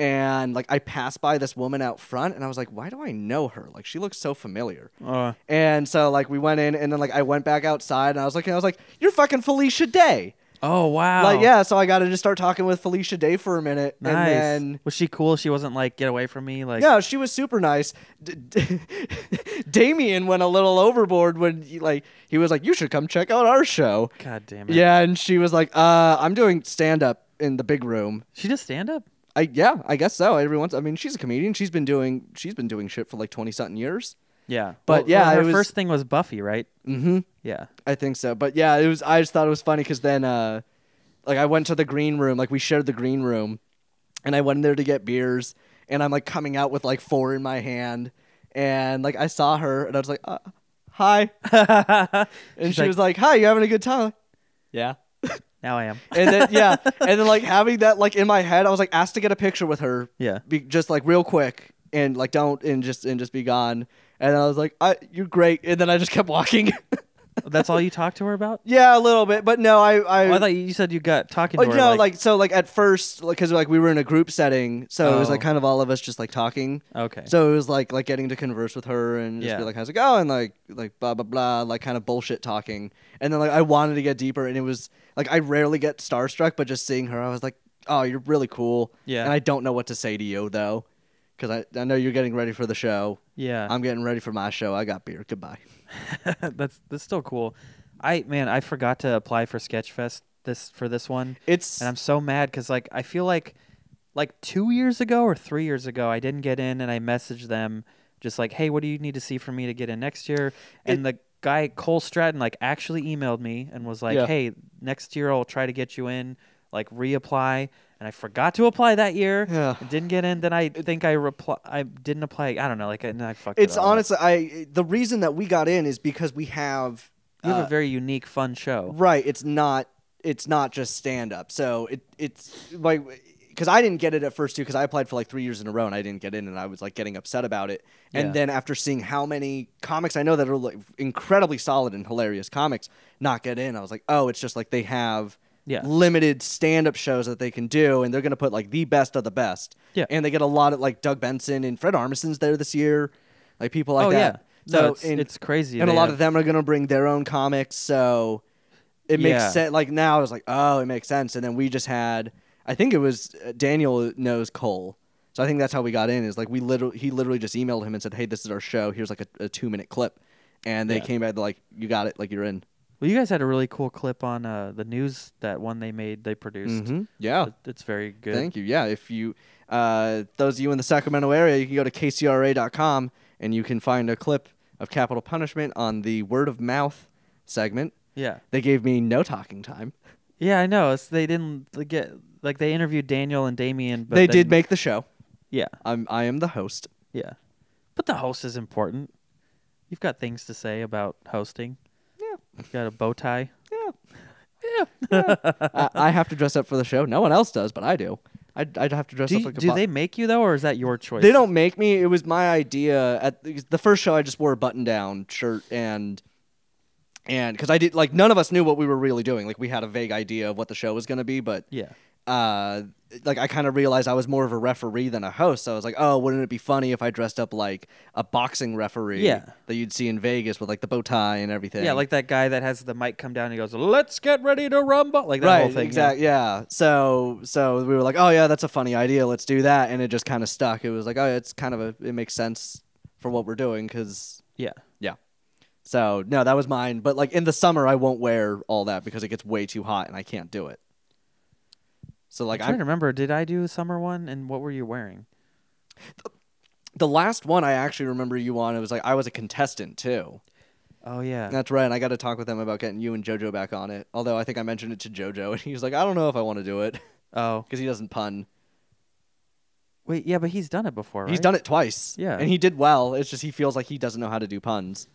and like I passed by this woman out front, and I was like, why do I know her? Like she looks so familiar. Uh, And so like we went in, and then like I went back outside, and I was like, I was like, you're fucking Felicia Day. Oh wow. Like yeah, so I got to just start talking with Felicia Day for a minute, Nice. and then was she cool? She wasn't like get away from me. Like yeah, she was super nice. D- D- Damien went a little overboard when he, like he was like, "You should come check out our show." God damn it. Yeah, and she was like, "Uh, I'm doing stand up in the big room." She just stand up. I yeah, I guess so. Every once, I mean, she's a comedian. She's been doing she's been doing shit for like twenty something years. Yeah. But Well, yeah, her was- first thing was Buffy, right? Mm-hmm. Yeah. I think so. But yeah, it was. I just thought it was funny because then, uh, like, I went to the green room. Like, we shared the green room, and I went in there to get beers, and I'm like coming out with like four in my hand, and like I saw her, and I was like, uh, "Hi," and She's she like- was like, "Hi, you having a good time?" Yeah. Now I am. And then yeah, and then like having that like in my head, I was like asked to get a picture with her, Yeah. be, just like real quick, and like don't and just and just be gone. And I was like, I, "You're great," and then I just kept walking. That's all you talked to her about? yeah, a little bit, but no, I I, Oh, I thought you said you got talking Oh to her. no, like, like, so like at first because like we were in a group setting, so it was like Oh. kind of all of us just like talking. okay. So it was like like getting to converse with her and just Yeah. be like, "How's it going?" Like like blah blah blah, like kind of bullshit talking. And then like I wanted to get deeper, and it was like I rarely get starstruck, but just seeing her, I was like, "Oh, you're really cool." Yeah. And I don't know what to say to you though, because I I know you're getting ready for the show. yeah. I'm getting ready for my show. I got beer. Goodbye. that's that's still cool. I man, I forgot to apply for Sketchfest this for this one, It's and I'm so mad because like I feel like like two years ago or three years ago I didn't get in, and I messaged them just like, hey, what do you need to see for me to get in next year? And the guy Cole Stratton like actually emailed me and was like, Yeah. hey, next year I'll try to get you in, like reapply. And I forgot to apply that year. Yeah. and didn't get in. Then I think I reply. I didn't apply. I don't know. Like and I fucked. it it's up. honestly I the reason that we got in is because we have You have uh, a very unique, fun show. Right. It's not. It's not just stand up. So it it's like because I didn't get it at first too because I applied for like three years in a row and I didn't get in and I was like getting upset about it. And Yeah. then after seeing how many comics I know that are like incredibly solid and hilarious comics not get in, I was like, oh, it's just like they have. Yeah. Limited stand up shows that they can do, and they're going to put like the best of the best. Yeah. And they get a lot of like Doug Benson and Fred Armisen's there this year, like people like oh that. yeah. So no, it's, and- it's crazy. and a lot have- of them are going to bring their own comics so it makes Yeah. sense like now i was like oh it makes sense and then we just had i think it was uh, daniel knows cole so i think that's how we got in is like we literally he literally just emailed him and said hey this is our show here's like a, a two minute clip and they Yeah. came back like you got it like you're in Well, you guys had a really cool clip on uh, the news that one they made. They produced. Mhm. yeah It's very good. Thank you. Yeah, if you, uh, those of you in the Sacramento area, you can go to kcra.com and you can find a clip of capital punishment on the word of mouth segment. Yeah. They gave me no talking time. Yeah, I know. It's, they didn't like, get like they interviewed Daniel and Damien, but they then- did make the show. Yeah, I'm I am the host. yeah. But the host is important. You've got things to say about hosting. Yeah. Got a bow tie. Yeah. I, I have to dress up for the show. No one else does, but I do. I'd, I'd have to dress Do, up you- like a do they make you though, or is that your choice? They don't make me. It was my idea. At the, the first show, I just wore a button-down shirt and and because I did like none of us knew what we were really doing. Like we had a vague idea of what the show was going to be, but Yeah. Uh, like I kind of realized I was more of a referee than a host. So I was like, oh, wouldn't it be funny if I dressed up like a boxing referee? Yeah. that you'd see in Vegas with like the bow tie and everything. Yeah, like that guy that has the mic come down and he goes, "Let's get ready to rumble," like that right, whole thing. yeah. exactly. Yeah. So so we were like, oh yeah, that's a funny idea. Let's do that, and it just kind of stuck. It was like, oh, it's kind of a it makes sense for what we're doing because Yeah. yeah. So no, that was mine. But like in the summer, I won't wear all that because it gets way too hot and I can't do it. So like I'm trying I to remember. Did I do a summer one? And what were you wearing? the last one I actually remember you on. It was like I was a contestant too. Oh yeah. That's right. And I got to talk with them about getting you and JoJo back on it. Although I think I mentioned it to JoJo and he was like, I don't know if I want to do it oh because he doesn't pun. wait, yeah, but he's done it before. He's done it twice. Yeah. and he did well. It's just he feels like he doesn't know how to do puns.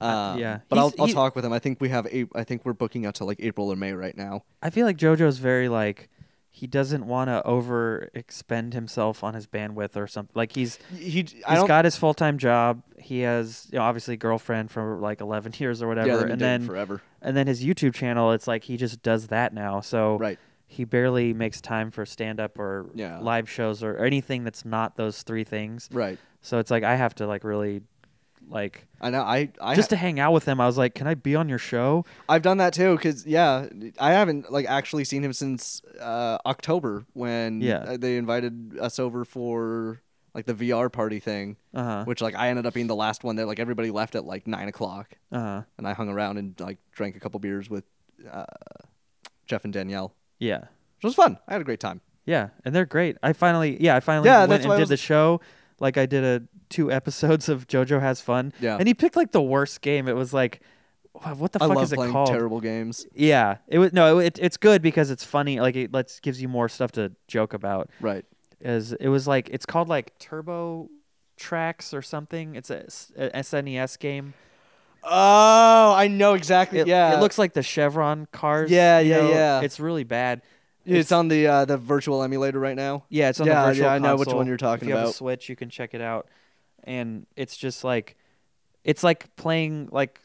Uh, Um, yeah. but I'll, I'll talk with him. I think we have a, I think we're booking out to like April or May right now. I feel like JoJo's very like he doesn't want to over expend himself on his bandwidth or something. Like he's He, he's got his full time job. He has you know obviously girlfriend for like eleven years or whatever, yeah, and then forever. and then his YouTube channel. It's like he just does that now. So Right. he barely makes time for stand up or Yeah. live shows or anything that's not those three things. Right. So it's like I have to like really Like I know. I I just to hang out with him, I was like, "Can I be on your show?" I've done that too. Cause yeah, I haven't like actually seen him since uh, October when Yeah. uh, they invited us over for like the VR party thing, Uh huh. which like I ended up being the last one there. Like everybody left at like nine o'clock, Uh huh. and I hung around and like drank a couple beers with uh, Jeff and Danielle, Yeah. which was fun. I had a great time. Yeah, and they're great. I finally, yeah, I finally Yeah, went and did was- the show. Like I did a two episodes of JoJo Has Fun. Yeah. and he picked like the worst game. It was like, what the I fuck love is it playing called? terrible games. Yeah, it was no, it, it's good because it's funny. Like it lets gives you more stuff to joke about. Right. As it was like it's called like Turbo Tracks or something. It's a SNES game. Oh, I know exactly. It, yeah, it looks like the Chevron cars. Yeah, yeah, know? yeah. It's really bad. It's, on the uh, the virtual emulator right now. Yeah, it's on Yeah, the virtual yeah, I know which one you're talking if you have a. Switch, you can check it out, and it's just like, it's like playing like,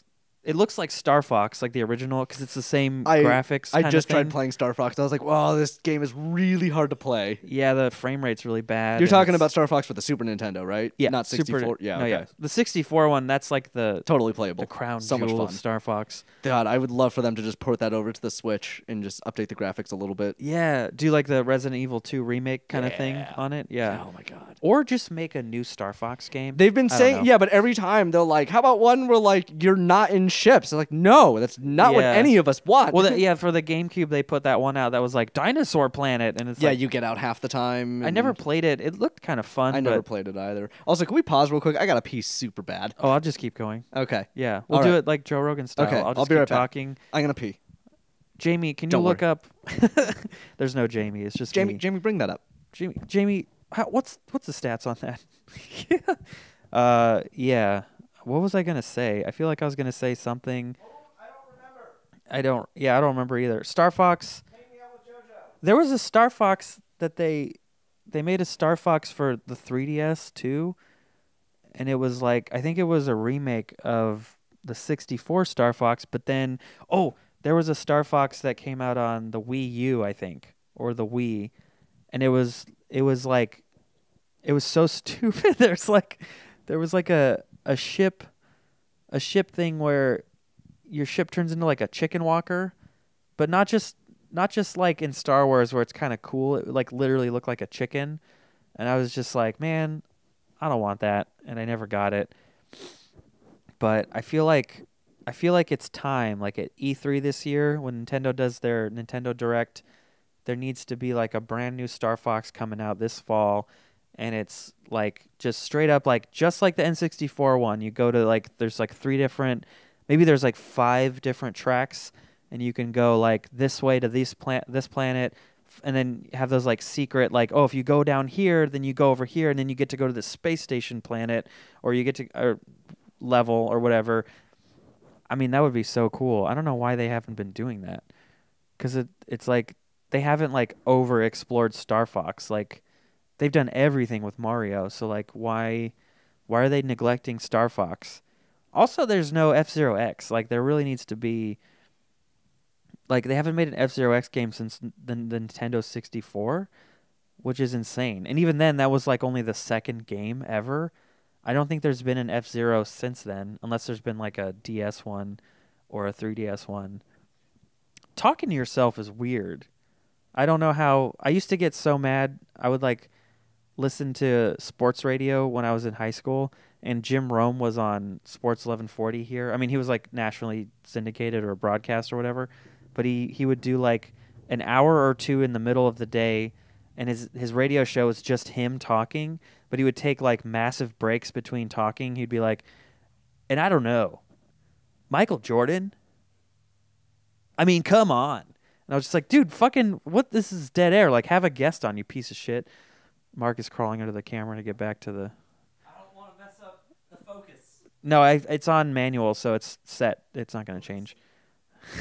it looks like Star Fox, like the original, because it's the same I- graphics. I just tried playing Star Fox. I was like, wow, this game is really hard to play. Yeah, the frame rate's really bad. You're talking about Star Fox for the Super Nintendo, right? yeah, not Super- 64. yeah, no, okay. yeah, the 64 one. That's like the totally playable. the crown so much jewel fun. of Star Fox. God, I would love for them to just port that over to the Switch and just update the graphics a little bit. Yeah, do like the Resident Evil 2 remake kind of thing on it. Yeah, Oh my god. or just make a new Star Fox game. They've been I saying yeah, but every time they're like, "How about one where like you're not in ships?" They're like, "No, that's not what Yeah. any of us want." well, the, yeah, for the GameCube, they put that one out that was like Dinosaur Planet, and it's yeah, like, you get out half the time. I never played it. It looked kind of fun. I never but- played it either. Also, can we pause real quick? I got to pee super bad. Oh, I'll just keep going. Okay, Yeah, we'll All do right. it like Joe Rogan style. Okay, I'll just I'll be keep right back. talking. I'm gonna pee. Jamie, can you Don't look up? There's no Jamie. It's just Jamie, me. Jamie, bring that up. Jamie, Jamie, how, what's what's the stats on that? uh, yeah. What was I gonna say? I feel like I was gonna say something. Oh, I don't. Remember. I don't yeah, I don't remember either. Star Fox. There was a Star Fox that they they made a Star Fox for the 3DS too, and it was like I think it was a remake of the 64 Star Fox. But then, oh, there was a Star Fox that came out on the Wii U, I think, or the Wii, and it was it was like it was so stupid. There's like there was like a a ship a ship thing where your ship turns into like a chicken walker, but not just not just like in Star Wars where it's kind of cool. It like literally looked like a chicken, and I was just like, man, I don't want that, and I never got it. But I feel like I feel like it's time. Like at E3 this year, when Nintendo does their Nintendo Direct, there needs to be like a brand new Star Fox coming out this fall, and it's like just straight up like just like the N64 one. You go to like there's like three different, maybe there's like five different tracks, and you can go like this way to this plant this planet. And then have those like secret, like oh, if you go down here, then you go over here, and then you get to go to the space station planet, or you get to or level or whatever. I mean, that would be so cool. I don't know why they haven't been doing that, because it it's like they haven't like over explored Star Fox. Like they've done everything with Mario, so like why why are they neglecting Star Fox? Also, there's no F Zero X. Like there really needs to be. Like they haven't made an F Zero X game since the, the Nintendo 64, which is insane. And even then, that was like only the second game ever. I don't think there's been an F Zero since then, unless there's been like a DS one or a 3DS one. Talking to yourself is weird. I don't know how. I used to get so mad. I would like listen to sports radio when I was in high school, and Jim Rome was on Sports 1140 here. I mean, he was like nationally syndicated or broadcast or whatever, but he he would do like an hour or two in the middle of the day, and his his radio show was just him talking. But he would take like massive breaks between talking. He'd be like, and I don't know, Michael Jordan. I mean, come on. And I was just like, dude, fucking, what? This is dead air. Like, have a guest on, you piece of shit. Mark is crawling under the camera to get back to the. I don't want to mess up the focus. No, I, it's on manual, so it's set. It's not going to change.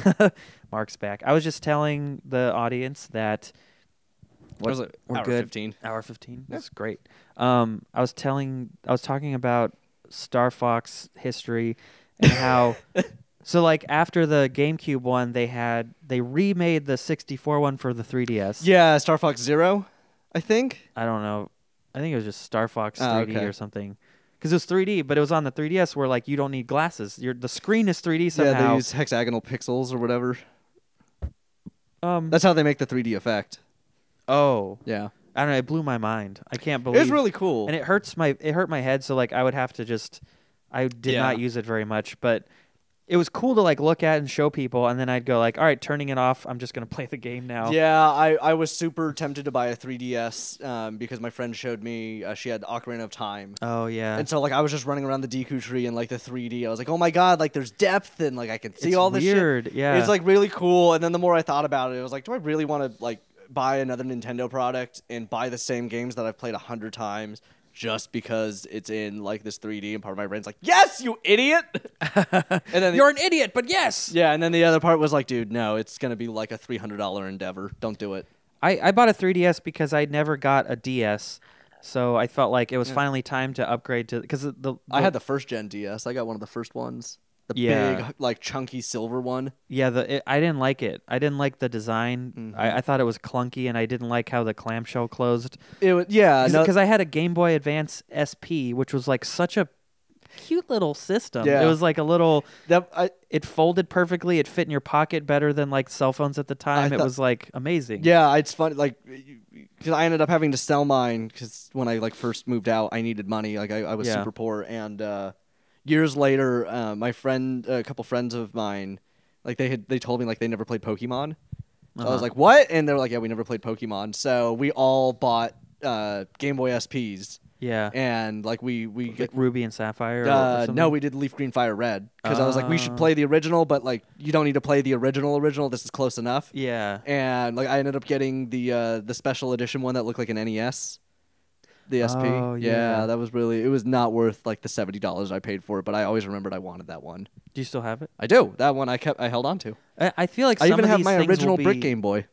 Mark's back. I was just telling the audience that What was it? we're Hour good. 15. Hour 15. That's great. Um, I was telling, I was talking about Star Fox history and how. so, like, after the GameCube one, they had, they remade the 64 one for the 3DS. Yeah, Star Fox Zero, I think. I don't know. I think it was just Star Fox Oh, 3D okay. or something. because it was 3D, but it was on the 3DS where like you don't need glasses. Your the screen is 3D somehow. Yeah, somehow. they use hexagonal pixels or whatever. um. That's how they make the 3D effect. oh, Yeah, I don't know. It blew my mind. I can't believe. it was really cool. and it hurts my it hurt my head. So like I would have to just. I did Yeah. not use it very much, but it was cool to like look at and show people, and then I'd go like, all right, turning it off. I'm just gonna play the game now. Yeah, I, I was super tempted to buy a 3DS um, because my friend showed me uh, she had Ocarina of Time. Oh yeah. And so like I was just running around the Deku tree and like the 3D. I was like, oh my god, like there's depth and like I can see It's all this shit. weird. Yeah. It's like really cool. And then the more I thought about it, it was like, do I really want to like buy another Nintendo product and buy the same games that I've played a hundred times just because it's in like this 3D? And part of my brain's like, yes, you idiot. and then the- You're an idiot, but yes. yeah, and then the other part was like, dude, no, it's gonna be like a three hundred dollar endeavor. Don't do it. I, I bought a 3DS because I never got a DS, so I felt like it was Yeah. finally time to upgrade to because the, the I had the first gen DS. I got one of the first ones. The Yeah. big, like chunky silver one. yeah the it, I didn't like it. I didn't like the design. Mhm. I, I thought it was clunky, and I didn't like how the clamshell closed. It was yeah. Because no- I had a Game Boy Advance SP, which was like such a cute little system. Yeah. It was like a little. that I, It folded perfectly. It fit in your pocket better than like cell phones at the time. it was like amazing. yeah, it's fun. Like, because I ended up having to sell mine because when I like first moved out, I needed money. Like I, I was Yeah. super poor, and uh, years later, uh, my friend, a couple friends of mine, like they had they told me like they never played Pokemon. So I Uh-huh. was like, what? And they're like, yeah, we never played Pokemon. So we all bought uh, Game Boy SPs, yeah. and like we we Like get, Ruby and Sapphire. Uh, no, we did Leaf Green Fire Red because I was like, we should Ah. play the original, but like you don't need to play the original original. This is close enough. Yeah. And like I ended up getting the uh, the special edition one that looked like an NES. The SP. Oh, yeah. that was really it was not worth like the seventy dollars I paid for it, but I always remembered I wanted that one. Do you still have it? I do. That one I kept I held on to. I, I feel like I even have my original will brick Game Boy.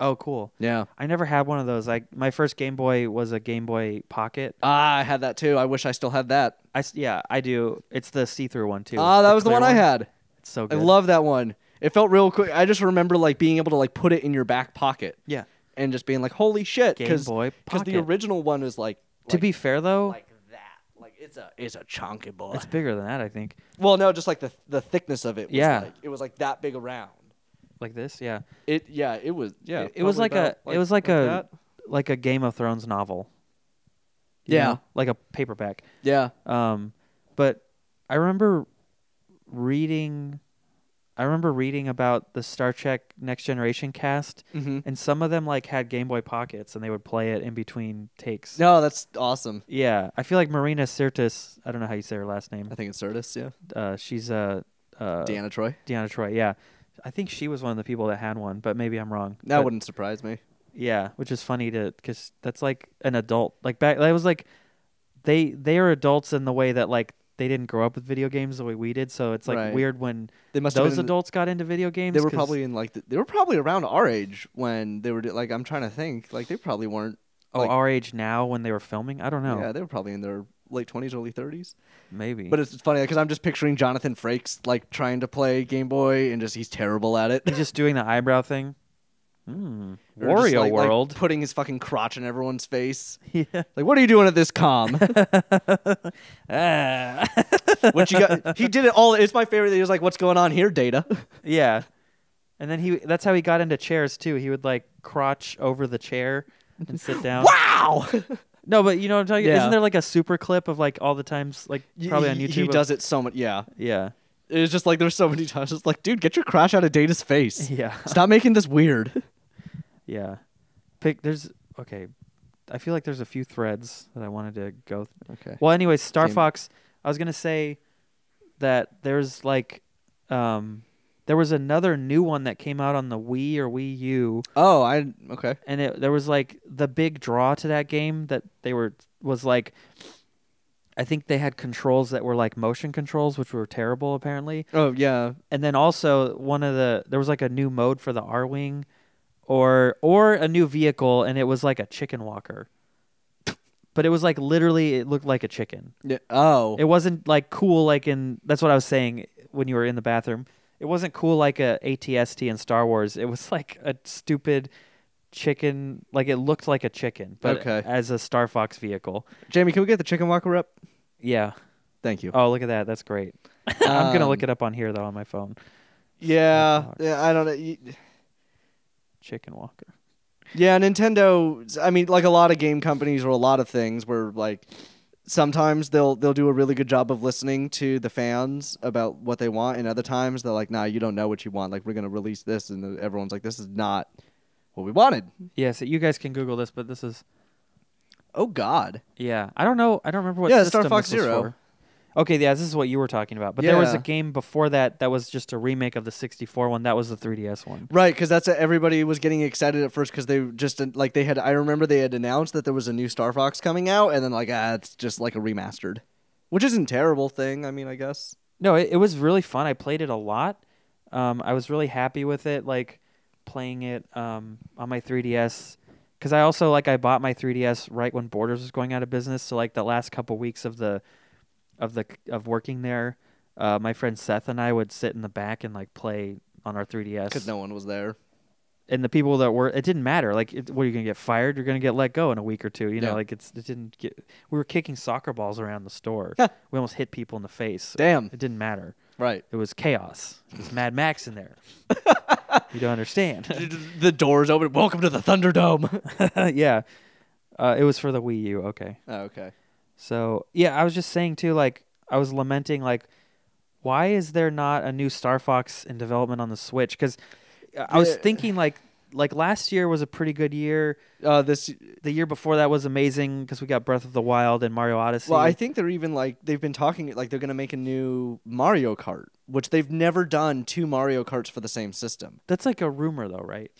Oh, cool. Yeah. I never had one of those. Like my first Game Boy was a Game Boy Pocket. Ah, I had that too. I wish I still had that. I yeah, I do. It's the see-through one too. Ah, that was the clear one I had. It's so good. I love that one. It felt real quick. I just remember like being able to like put it in your back pocket Yeah. And just being like, "Holy shit!" Game Because Boy the Pocket. original one is like to like- be fair though, like that. Like it's a it's a chunky boy. it's bigger than that. I think. well, no, just like the the thickness of it. Was Yeah. like, it was like that big around. Like this, yeah. It yeah, it was yeah. It- it was probably like a- about it was like a- that. Like a Game of Thrones novel. You Yeah. know? Like a paperback. yeah. Um, but I remember reading. I remember reading about the Star Trek Next Generation cast, Mm-hmm. and some of them like had Game Boy Pockets, and they would play it in between takes. No, that's awesome. Yeah, I feel like Marina Sirtis. I don't know how you say her last name. I think it's Sirtis. Yeah, Uh, she's uh, uh, Deanna Troi. Deanna Troi. Yeah, I think she was one of the people that had one, but maybe I'm wrong. That But- wouldn't surprise me. Yeah, which is funny to because that's like an adult. Like back, that was like they they are adults in the way that like they didn't grow up with video games the way we did. So it's like Right. weird when They must those been in the- adults got into video games. They were probably in like the, they were probably around our age when they were like I'm trying to think like they probably weren't oh like- our age now when they were filming. I don't know. yeah they were probably in their late 20s early 30s maybe. but it's funny because I'm just picturing Jonathan Frakes like trying to play Game Boy and just he's terrible at it he's just doing the eyebrow thing. Just, Wario like- like, World. putting his fucking crotch in everyone's face yeah. like what are you doing at this com Ah. what you got he did it all it's my favorite he was like what's going on here data yeah. And then he that's how he got into chairs too. He would like crotch over the chair and sit down. wow No, but you know what I'm talking Yeah. Isn't there like a super clip of like all the times like probably on YouTube? he of- does it so much yeah Yeah. it's just like there's so many times it's like dude get your crotch out of data's face Yeah. stop making this weird Yeah. Pick there's okay. I feel like there's a few threads that I wanted to go th- okay Well, anyways, Star Fox, I was going to say that there's like um there was another new one that came out on the Wii or Wii U oh i okay and it, there was like the big draw to that game that they were was like I think they had controls that were like motion controls which were terrible apparently. oh yeah and then also one of the there was like a new mode for the Arwing, or or a new vehicle, and it was like a chicken walker. But it was like literally, it looked like a chicken. yeah oh It wasn't like cool, like in that's what I was saying when you were in the bathroom. It wasn't cool like a ATST in Star Wars. It was like a stupid chicken, like it looked like a chicken, but Okay. as a Star Fox vehicle. jamie can we get the chicken walker up Yeah. Thank you. Oh, look at that. That's great. I'm gonna look um, it up on here though on my phone. Yeah, yeah. I don't know. Chicken Walker. Yeah, Nintendo. I mean, like a lot of game companies or a lot of things, where like sometimes they'll they'll do a really good job of listening to the fans about what they want, and other times they're like, "Nah, you don't know what you want. Like, we're gonna release this," and everyone's like, "This is not what we wanted." Yeah. So you guys can Google this, but this is Oh God. yeah. I don't know. I don't remember what Yeah, system Star Fox Zero. Okay, yeah, this is what you were talking about. But there was a Yeah. game before that that was just a remake of the 64 one. That was the 3DS one. Right, because that's everybody was getting excited at first because they just uh, like they had. I remember they had announced that there was a new Star Fox coming out, and then like ah, it's just like a remastered, which isn't a terrible thing. I mean, I guess. No, it, it was really fun. I played it a lot. Um, I was really happy with it, like playing it um, on my 3DS. Because I also like I bought my 3DS right when Borders was going out of business. So like the last couple weeks of the of the of working there, uh, my friend Seth and I would sit in the back and like play on our 3DS. Because no one was there. and the people that were it didn't matter like it, what are you gonna get fired you're gonna get let go in a week or two you know Yeah. like it's it didn't get we were kicking soccer balls around the store we almost hit people in the face Damn. it didn't matter Right. it was chaos it was mad max in there you don't understand the doors open. Welcome to the Thunderdome. yeah uh, it was for the wii u okay oh, okay. So yeah i was just saying too like i was lamenting like why is there not a new star fox in development on the switch because i was thinking like like last year was a pretty good year Uh, this. the year before that was amazing because we got Breath of the Wild and Mario Odyssey. Well, I think they're even like they've been talking like they're gonna make a new Mario Kart, which they've never done two Mario Karts for the same system. that's like a rumor though, right?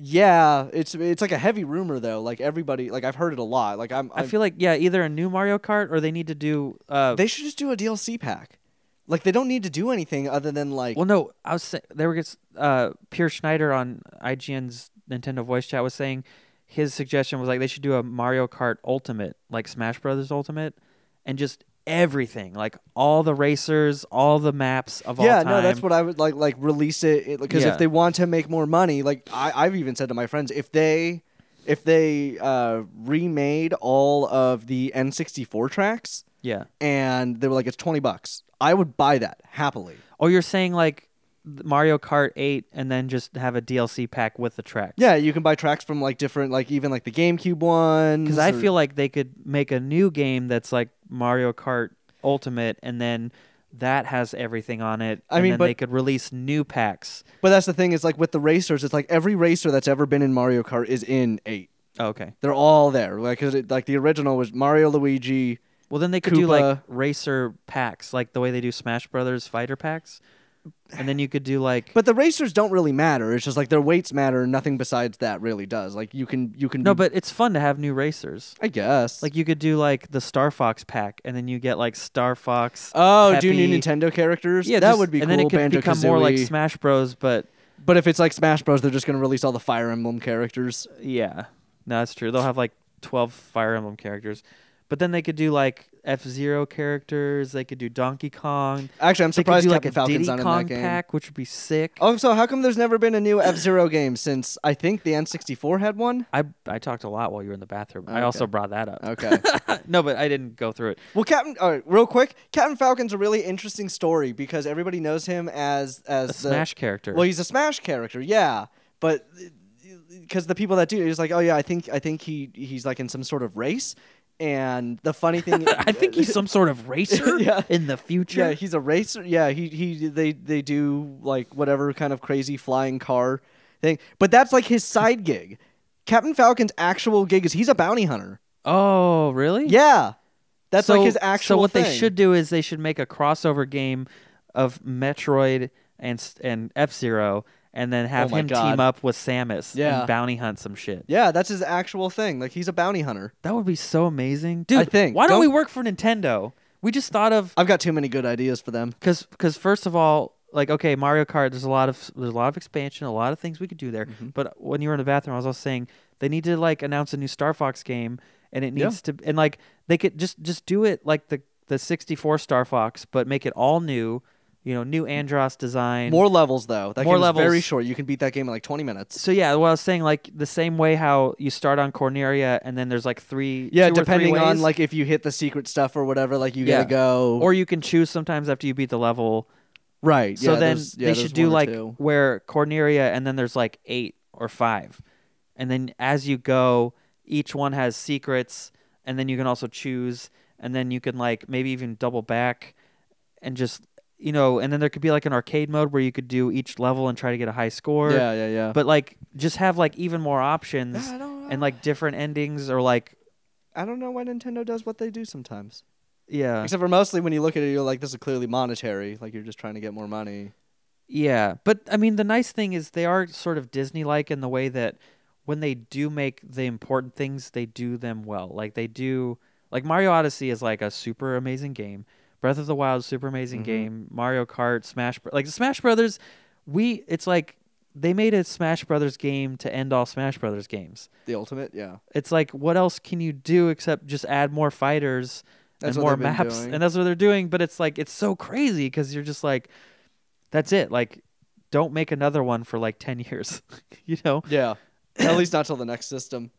Yeah, it's it's like a heavy rumor though. Like everybody, like I've heard it a lot. Like I'm, i I'm feel like yeah, either a new Mario Kart or they need to do. Uh, they should just do a DLC pack. Like they don't need to do anything other than like well, no, I was say, there was uh, Peer Schneider on IGN's Nintendo Voice Chat was saying his suggestion was like they should do a Mario Kart Ultimate, like Smash Brothers Ultimate, and just everything, like all the racers, all the maps of all yeah, no, that's what I would like. Like release it because Yeah. if they want to make more money, like I, I've even said to my friends, if they if they uh, remade all of the N64 tracks Yeah. and they were like it's twenty bucks, I would buy that happily. Oh, you're saying like Mario Kart 8 and then just have a DLC pack with the tracks. Yeah, you can buy tracks from like different, like even like the GameCube ones. Because I or- feel like they could make a new game that's like Mario Kart Ultimate, and then that has everything on it. I and mean, then but- they could release new packs. But that's the thing is like with the racers, it's like every racer that's ever been in Mario Kart is in eight. Oh, okay. They're all there. Like, 'cause it, like the original was Mario, Luigi. Well, then they could do like racer packs, like the way they do Smash Brothers fighter packs, and then you could do like. But the racers don't really matter. It's just like their weights matter. Nothing besides that really does. Like you can you can no, but it's fun to have new racers. I guess Like you could do like the Star Fox pack, and then you get like Star Fox. oh, do new Nintendo characters. yeah, that just- would be and cool. then it could Banjo become more like Smash Bros. But But if it's like Smash Bros, they're just gonna release all the Fire Emblem characters. Yeah, no, that's true. They'll have like twelve Fire Emblem characters, but then they could do like F Zero characters. They could do Donkey Kong. Actually, I'm They could surprised do Captain like a Falcon's Diddy not in Kong that game. pack, which would be sick. Oh, so how come there's never been a new F Zero game since I think the N64 had one? I I talked a lot while you were in the bathroom. I Okay. also brought that up. Okay. no, but I didn't go through it. well, Captain. All right, real quick, Captain Falcon's a really interesting story because everybody knows him as as A the, Smash character. Well, he's a Smash character, yeah, but because the people that do, he's like, oh yeah, I think I think he he's like in some sort of race, and the funny thing, I think he's some sort of racer Yeah. in the future. Yeah, he's a racer. Yeah, he he they they do like whatever kind of crazy flying car thing. But that's like his side gig. Captain Falcon's actual gig is he's a bounty hunter. oh, really? Yeah. That's so, like his actual So what they should do is they should make a crossover game of Metroid and and F Zero, and then have Oh him God. team up with Samus Yeah. and bounty hunt some shit. Yeah, that's his actual thing. Like he's a bounty hunter. That would be so amazing, dude. I think. Why don't, we Don't- work for Nintendo? We just thought of I've got too many good ideas for them. because because first of all, like okay, Mario Kart. There's a lot of there's a lot of expansion, a lot of things we could do there. Mm-hmm. But when you were in the bathroom, I was also saying they need to like announce a new Star Fox game, and it Yeah. needs to and like they could just just do it like the the 64 Star Fox, but make it all new you know, new Andross design. More levels though. That More game is very short. You can beat that game in like 20 minutes. So yeah, well, I was saying like the same way how you start on Corneria and then there's like three. Yeah, or three depending on like if you hit the secret stuff or whatever, like you Yeah. gotta go. or you can choose sometimes after you beat the level. right. So yeah, then yeah, they should do like two. where Corneria and then there's like eight or five, and then as you go, each one has secrets, and then you can also choose, and then you can like maybe even double back, and just you know, and then there could be like an arcade mode where you could do each level and try to get a high score. Yeah, yeah, yeah. But like just have like even more options I don't, and like different endings or like I don't know why Nintendo does what they do sometimes. yeah Except for mostly when you look at it, you're like, this is clearly monetary. Like you're just trying to get more money. Yeah, but I mean, the nice thing is they are sort of Disney-like in the way that when they do make the important things, they do them well. Like they do, like Mario Odyssey is like a super amazing game. Breath of the Wild, super amazing Mhm. game. Mario Kart, Smash, like Smash Brothers, we it's like they made a Smash Brothers game to end all Smash Brothers games. The ultimate, yeah. It's like what else can you do except just add more fighters That's and more maps and that's what they're doing but it's like it's so crazy because you're just like that's it like don't make another one for like 10 years you know Yeah. At least not till the next system.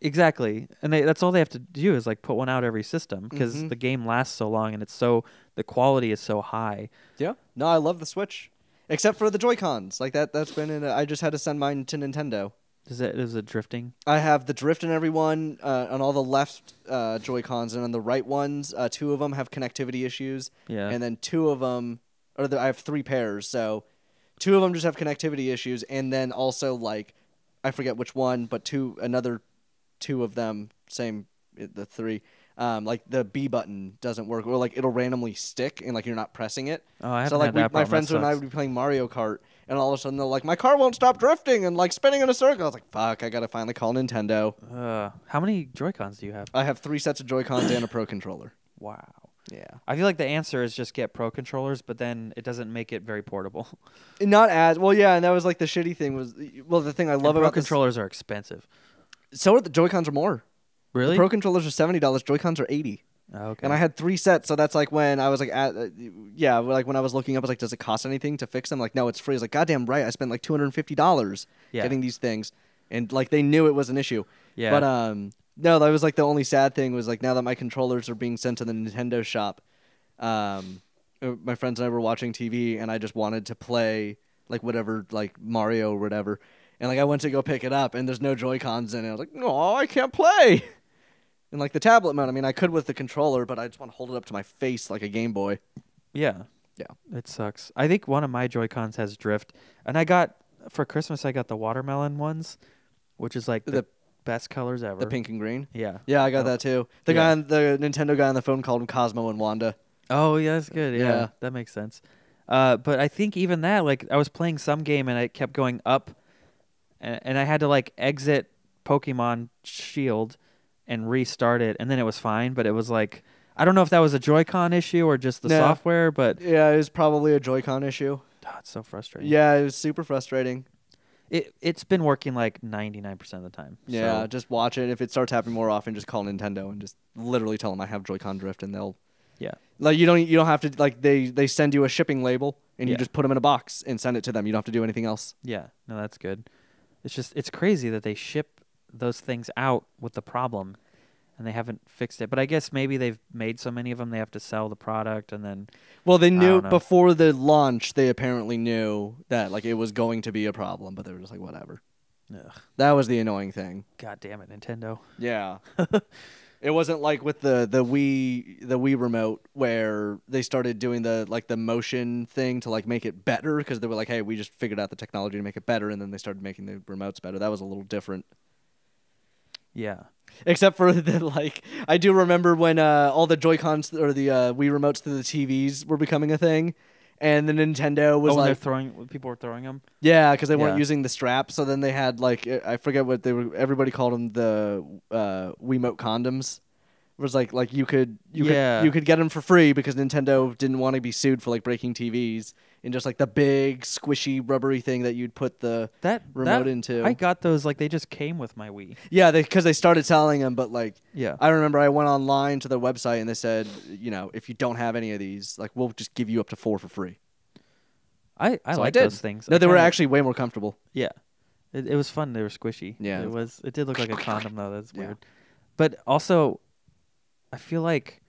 Exactly and they, that's all they have to do is like put one out every system because Mhm. the game lasts so long and it's so the quality is so high Yeah. No, I love the Switch. Except for the Joy Cons. Like that that's been in a, I just had to send mine to Nintendo. is it is it drifting I have the drift in every one uh, on all the left uh, Joy Cons, and on the right ones, uh, two of them have connectivity issues, yeah and then two of them, or the, I have three pairs, so two of them just have connectivity issues, and then also like, I forget which one, but two another two of them, same uh, the three, um, like the B button doesn't work, or like it'll randomly stick, and like you're not pressing it. oh i So like we, that my friends and I would be playing Mario Kart, and all of a sudden they're like, "My car won't stop drifting and like spinning in a circle." I was like, "Fuck! I gotta finally call Nintendo." uh, how many joy cons do you have I have three sets of Joy Cons and a Pro controller. wow Yeah, i feel like the answer is just get pro controllers but then it doesn't make it very portable not as well. Yeah, and that was like the shitty thing was well the thing I love And pro about this- controllers are expensive So are the Joy Cons are more. really Pro controllers are seventy dollars. Joy Cons are eighty. Oh, okay And I had three sets, so that's like when I was like, at, uh, yeah, like when I was looking up, I was like, does it cost anything to fix them? Like, no, it's free. I was like, goddamn right, I spent like two hundred and fifty dollars yeah getting these things, and like they knew it was an issue. yeah But um, no, that was like the only sad thing was like now that my controllers are being sent to the Nintendo shop, um, uh, my friends and I were watching TV and I just wanted to play like whatever like Mario or whatever, and like I went to go pick it up and there's no Joy Cons in it. I was like, no, I can't play. And like the tablet mode, I mean, I could with the controller, but I just want to hold it up to my face like a Game Boy. Yeah. Yeah. It sucks. I think one of my Joy Cons has drift. And I got for Christmas I got the watermelon ones, which is like the, The- best colors ever. The pink and green. Yeah. Yeah, I got Oh. that too. The Yeah. guy, on, the Nintendo guy on the phone called him Cosmo and Wanda. Oh yeah, that's good. Yeah, Yeah. That makes sense. Uh, but I think even that, like I was playing some game and I kept going up and, and I had to like exit Pokemon Shield and restart it and then it was fine, but it was like I don't know if that was a Joy-Con issue or just the No. software, but Yeah, it was probably a Joy-Con issue. oh, it's so frustrating. Yeah, it was super frustrating. It it's been working like 99% of the time. Yeah, So, just watch it. If it starts happening more often, just call Nintendo and just literally tell them I have Joy-Con drift, and they'll. Yeah. Like you don't you don't have to like they they send you a shipping label and you just put them in a box and send it to them. You don't have to do anything else. yeah. No, that's good. It's just it's crazy that they ship those things out with the problem and they haven't fixed it. But I guess maybe they've made so many of them they have to sell the product and then Well, they knew before the launch. They apparently knew that like it was going to be a problem, but they were just like whatever. ugh, That was the annoying thing. god damn it Nintendo. Yeah. it wasn't like with the the Wii the Wii remote where they started doing the like the motion thing to like make it better because they were like, "Hey, we just figured out the technology to make it better," and then they started making the remotes better. That was a little different. Yeah. Except for the like, I do remember when uh, all the Joy Cons or the uh, Wii remotes to the TVs were becoming a thing, and the Nintendo was oh, like, throwing people were throwing them. yeah, because they weren't using the strap. So then they had like I forget what they were. Everybody called them the uh, Wiimote condoms. It was like like you could you Yeah. could you could get them for free because Nintendo didn't want to be sued for like breaking TVs and just like the big squishy rubbery thing that you'd put the That remote that, into. I got those like they just came with my Wii. yeah, because they, started selling them, but like Yeah. I remember I went online to their website and they said you know if you don't have any of these like we'll just give you up to four for free. I I So I like did. those things. No, I they were actually way more comfortable. Yeah, it, it was fun. They were squishy. Yeah. it was. It did look like a condom though. That's Yeah. weird. But also, I feel like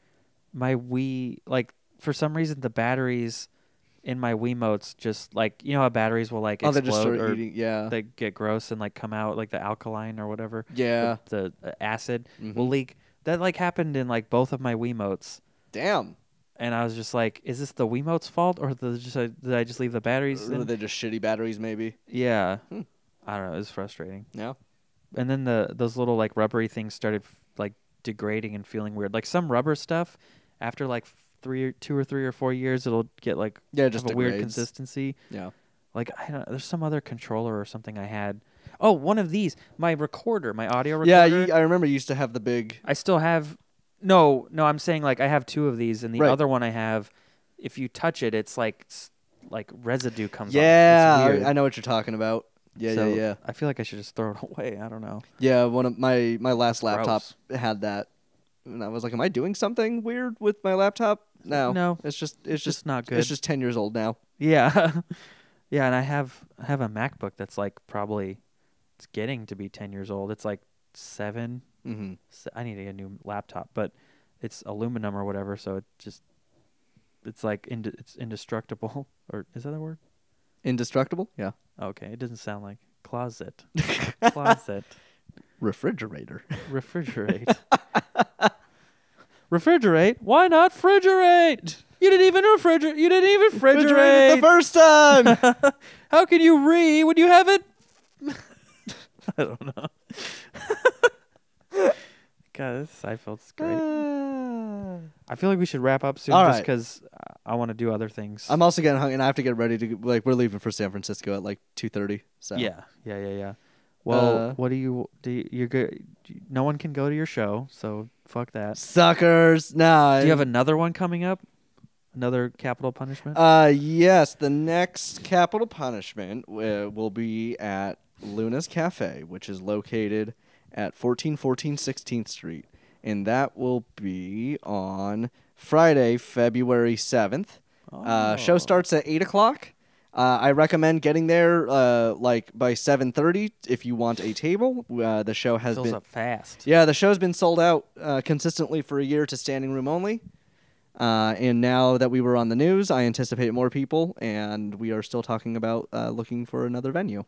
my Wii, like for some reason, the batteries in my Wiimotes just like you know how batteries will like oh, they just explode or eating. Yeah. they get gross and like come out like the alkaline or whatever. yeah. The, the acid Mhm. will leak. That like happened in like both of my Wiimotes. Damn. And I was just like, "Is this the Wiimote's fault, or the, just, uh, did I just leave the batteries?" Or in? they just shitty batteries, maybe. Yeah, Hmm. I don't know. It was frustrating. Yeah. And then the those little like rubbery things started f- like degrading and feeling weird. Like some rubber stuff, after like three, or two or three or four years, it'll get like Yeah, just a weird consistency. Yeah. Like I don't. There's some other controller or something I had. Oh, one of these. My recorder, my audio recorder. Yeah, you, I remember you used to have the big. I still have. No, no. I'm saying like I have two of these, and the Right. other one I have. If you touch it, it's like like residue comes. on it. It's Yeah. I, know what you're talking about. Yeah, So yeah, yeah. I feel like I should just throw it away. I don't know. Yeah, one of my my last laptop had that, and I was like, "Am I doing something weird with my laptop?" No, No, It's just it's just just not good. it's just ten years old now. Yeah, yeah, and I have I have a MacBook that's like probably it's getting to be ten years old. It's like seven. Mm-hmm. se- I need to get a new laptop, but it's aluminum or whatever, so it just it's like inde- it's indestructible. Or is that a word? Indestructible. Yeah. Okay, it doesn't sound like closet. closet. Refrigerator. Refrigerate. Refrigerate? Why not refrigerate? You didn't even refrigerate. You didn't even refrigerate. the first time. How can you re when you have it? I don't know. God, this Seinfeld's great. I feel like we should wrap up soon, just right. because I want to do other things. I'm also getting hung, and I have to get ready to like we're leaving for San Francisco at like two thirty. So yeah, yeah, yeah, yeah. Well, Uh, what do you do? You, you're good. No one can go to your show, so fuck that. suckers. No. Do you have another one coming up? Another capital punishment? Uh, yes. The next capital punishment uh, will be at Luna's Cafe, which is located at 1414 16th Street, and that will be on Friday, February 7th. Uh, show Oh. starts at eight o'clock. Uh, I recommend getting there uh, like by 7:30 if you want a table. Uh, the show has fills been up fast. yeah, the show's been sold out uh, consistently for a year to standing room only. Uh, and now that we were on the news, I anticipate more people, and we are still talking about uh, looking for another venue.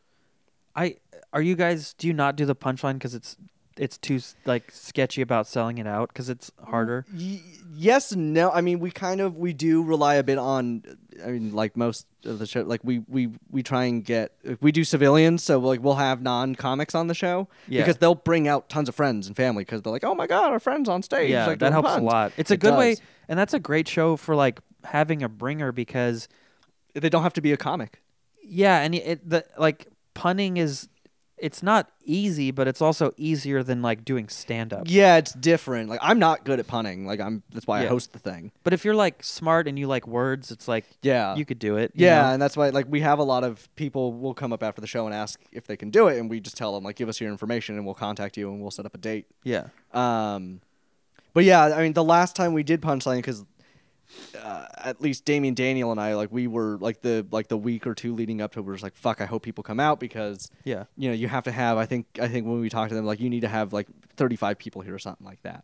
I are you guys? Do you not do the punchline because it's it's too like sketchy about selling it out because it's harder? Y- yes, no. I mean, we kind of we do rely a bit on. I mean, like most of the show, like we we we try and get we do civilians, so like we'll have non comics on the show Yeah. because they'll bring out tons of friends and family because they're like, oh my god, our friends on stage. Yeah, like, that helps a lot. It's a It good way, and that's a great show for like having a bringer because They don't have to be a comic. yeah, and it the like punning is it's not easy, but it's also easier than like doing stand up. Yeah, it's different. Like I'm not good at punning. Like I'm. That's why I Yeah. host the thing. But if you're like smart and you like words, it's like Yeah. you could do it. you yeah, know? and that's why like we have a lot of people will come up after the show and ask if they can do it, and we just tell them like give us your information and we'll contact you and we'll set up a date. yeah. Um, but yeah, I mean the last time we did punchline because. Uh, at least Damien Daniel and I like we were like the like the week or two leading up to it, we were just like fuck I hope people come out because Yeah. you know you have to have I think I think when we talked to them like you need to have like 35 people here or something like that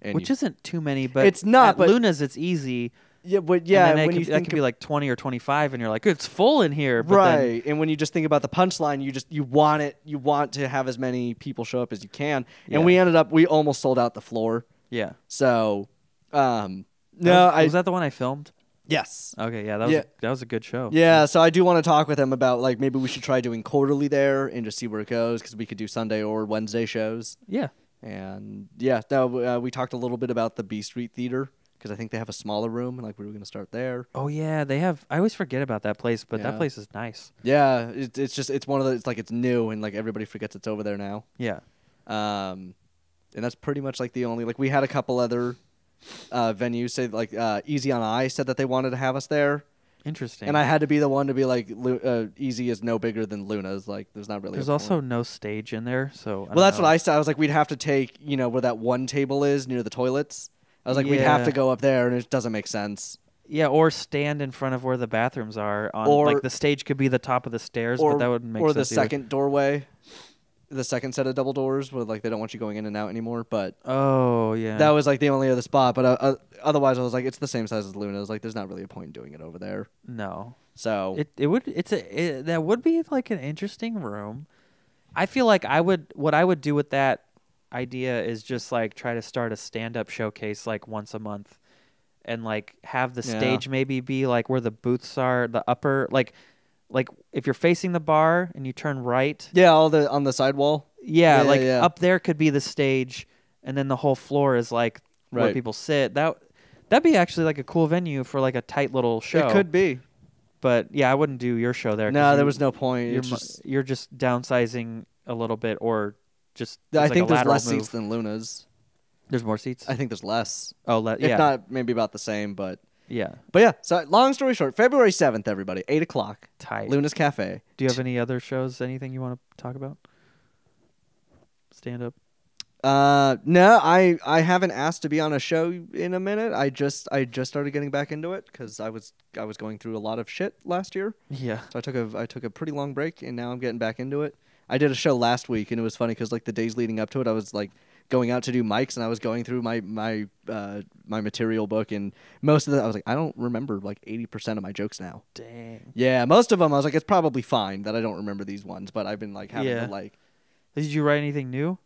and Which you- isn't too many, but It's not, At but- Luna's, it's easy. yeah but yeah and then when it you could, that could be like twenty or twenty-five, and you're like, it's full in here. But then- right and when you just think about the punchline you just you want it you want to have as many people show up as you can Yeah. and we ended up we almost sold out the floor yeah. so um no was, i was that the one I filmed? yes Okay, yeah, that was Yeah. A, that was a good show. yeah so i do want to talk with them about like maybe we should try doing quarterly there and just see where it goes because we could do sunday or wednesday shows yeah. and yeah no uh, we talked a little bit about the b street theater because i think they have a smaller room and like we were going to start there Oh yeah, they have. I always forget about that place, but Yeah. that place is nice. yeah it, it's just it's one of the it's like it's new and like everybody forgets it's over there now Yeah. Um, and that's pretty much like the only like we had a couple other uh, venues say like uh, Easy on I said that they wanted to have us there, Interesting. and I had to be the one to be like Lu- uh, Easy is no bigger than Luna's. Like there's not really. There's a also point. no stage in there, so. Well, that's what I said. I was like, we'd have to take you know where that one table is near the toilets. I was like, we'd have Yeah. to go up there, and it doesn't make sense. Yeah, or stand in front of where the bathrooms are. On Or- like the stage could be the top of the stairs, or but that wouldn't make sense. or sense. the either. second doorway, the second set of double doors where like they don't want you going in and out anymore. But Oh yeah. that was like the only other spot. But uh, uh, otherwise, I was like, it's the same size as Luna. I was like, there's not really a point in doing it over there. no. So It it would it's a it, that would be like an interesting room. I feel like I would what I would do with that idea is just like try to start a stand up showcase like once a month and like have the Yeah. stage maybe be like where the booths are, the upper like like if you're facing the bar and you turn right, yeah, all the on the sidewall. yeah, Yeah, like yeah. up there could be the stage and then the whole floor is like where people sit. That that'd be actually like a cool venue for like a tight little show. It could be. But yeah, I wouldn't do your show there. No, there was no point. you're just, you're just downsizing a little bit, or just I like think there's less move. seats than Luna's. There's more seats. I think there's less. oh, le- If yeah, not, maybe about the same. But yeah, but yeah. So long story short, February seventh, everybody, eight o'clock, tight. Luna's Cafe. Do you have any other shows? Anything you want to talk about? Stand up. Uh, no, I I haven't asked to be on a show in a minute. I just I just started getting back into it because I was I was going through a lot of shit last year. Yeah. So I took a I took a pretty long break and now I'm getting back into it. I did a show last week and it was funny because like the days leading up to it, I was like going out to do mics and I was going through my my uh my material book and most of the I was like I don't remember like eighty percent of my jokes now. Dang. Yeah, most of them I was like it's probably fine that I don't remember these ones, but I've been like having Yeah. to like Did you write anything new?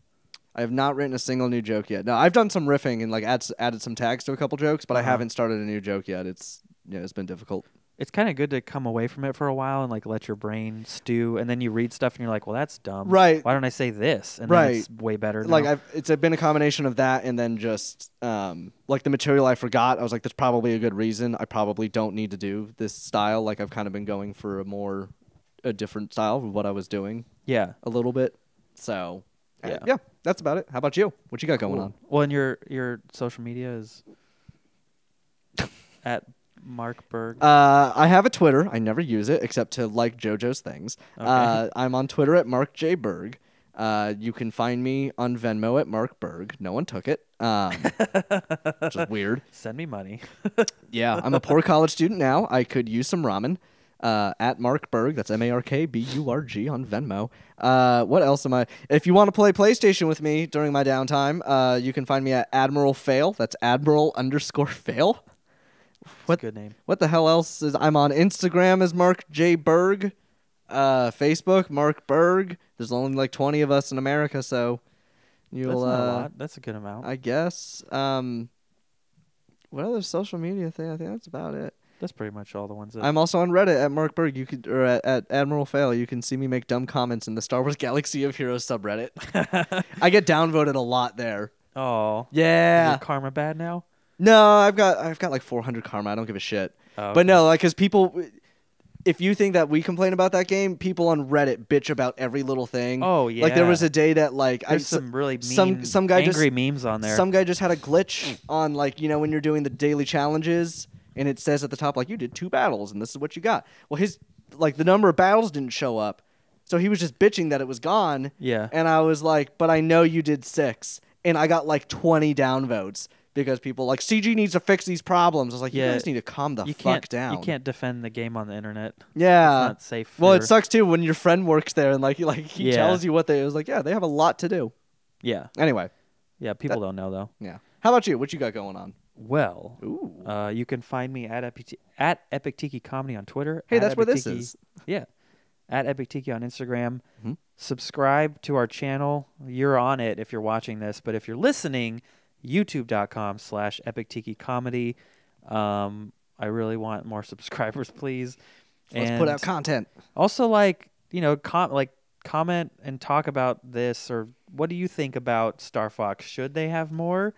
I have not written a single new joke yet. No, I've done some riffing and like add, added some tags to a couple jokes, but I Uh-huh. haven't started a new joke yet. It's yeah, it's been difficult. It's kind of good to come away from it for a while and like let your brain stew, and then you read stuff and you're like, "Well, that's dumb. Right. Why don't I say this?" And Right. then it's way better. Like now. I've it's been a combination of that and then just um like the material I forgot. I was like, there's probably a good reason. I probably don't need to do this style. Like I've kind of been going for a more a different style of what I was doing yeah. a little bit. So uh, Yeah. yeah, that's about it. How about you? What you got going Cool. on? Well, and your your social media is at Mark Burg. Uh, I have a Twitter. I never use it except to like JoJo's things. Okay. Uh, I'm on Twitter at Mark J Burg. Uh, you can find me on Venmo at Mark Burg. No one took it, um, which is weird. Send me money. Yeah, I'm a poor college student now. I could use some ramen. Uh, at Mark Burg, that's M A R K B U R G on Venmo. Uh, what else am I? If you want to play PlayStation with me during my downtime, uh, you can find me at Admiral Fail. That's Admiral underscore Fail. What good name? What the hell else is? I'm on Instagram as Mark J Burg, uh, Facebook Mark Burg. There's only like 20 of us in America, so you'll. not a uh, lot. That's a good amount. I guess. Um, what other social media thing? I think that's about it. That's pretty much all the ones that. I'm also on Reddit at Mark Burg. You could or at, at Admiral Fail. You can see me make dumb comments in the Star Wars Galaxy of Heroes subreddit. I get downvoted a lot there. oh. Yeah. karma bad now? No, I've got I've got like 400 karma. I don't give a shit. Oh, But no, like, cause people, if you think that we complain about that game, people on Reddit bitch about every little thing. Oh yeah. Like there was a day that like I There's s- some really mean, some- some guy just- angry memes on there. some guy just had a glitch on like you know when you're doing the daily challenges and it says at the top like you did two battles and this is what you got. Well, his like the number of battles didn't show up, so he was just bitching that it was gone. yeah. And I was like, but I know you did six, and I got like 20 downvotes because people like CG needs to fix these problems. I was like, you guys need to calm the you fuck down. you can't defend the game on the internet. Yeah. It's not safe. Well, for- it sucks too when your friend works there and like like he Yeah. tells you what they. It was like, yeah, they have a lot to do. Yeah. Anyway, Yeah. People don't know though. yeah. How about you? What you got going on? Well, Ooh. uh, you can find me at Epic at Epic Tiki Comedy on Twitter. hey, at that's where Epic this Tiki- is. Yeah. At Epic Tiki on Instagram. Mhm. Subscribe to our channel. You're on it if you're watching this, but if you're listening, youtube.com slash Epic Tiki Comedy. Um, I really want more subscribers, please. Let's and put out content. also like, you know, com- like comment and talk about this or what do you think about Star Fox? Should they have more?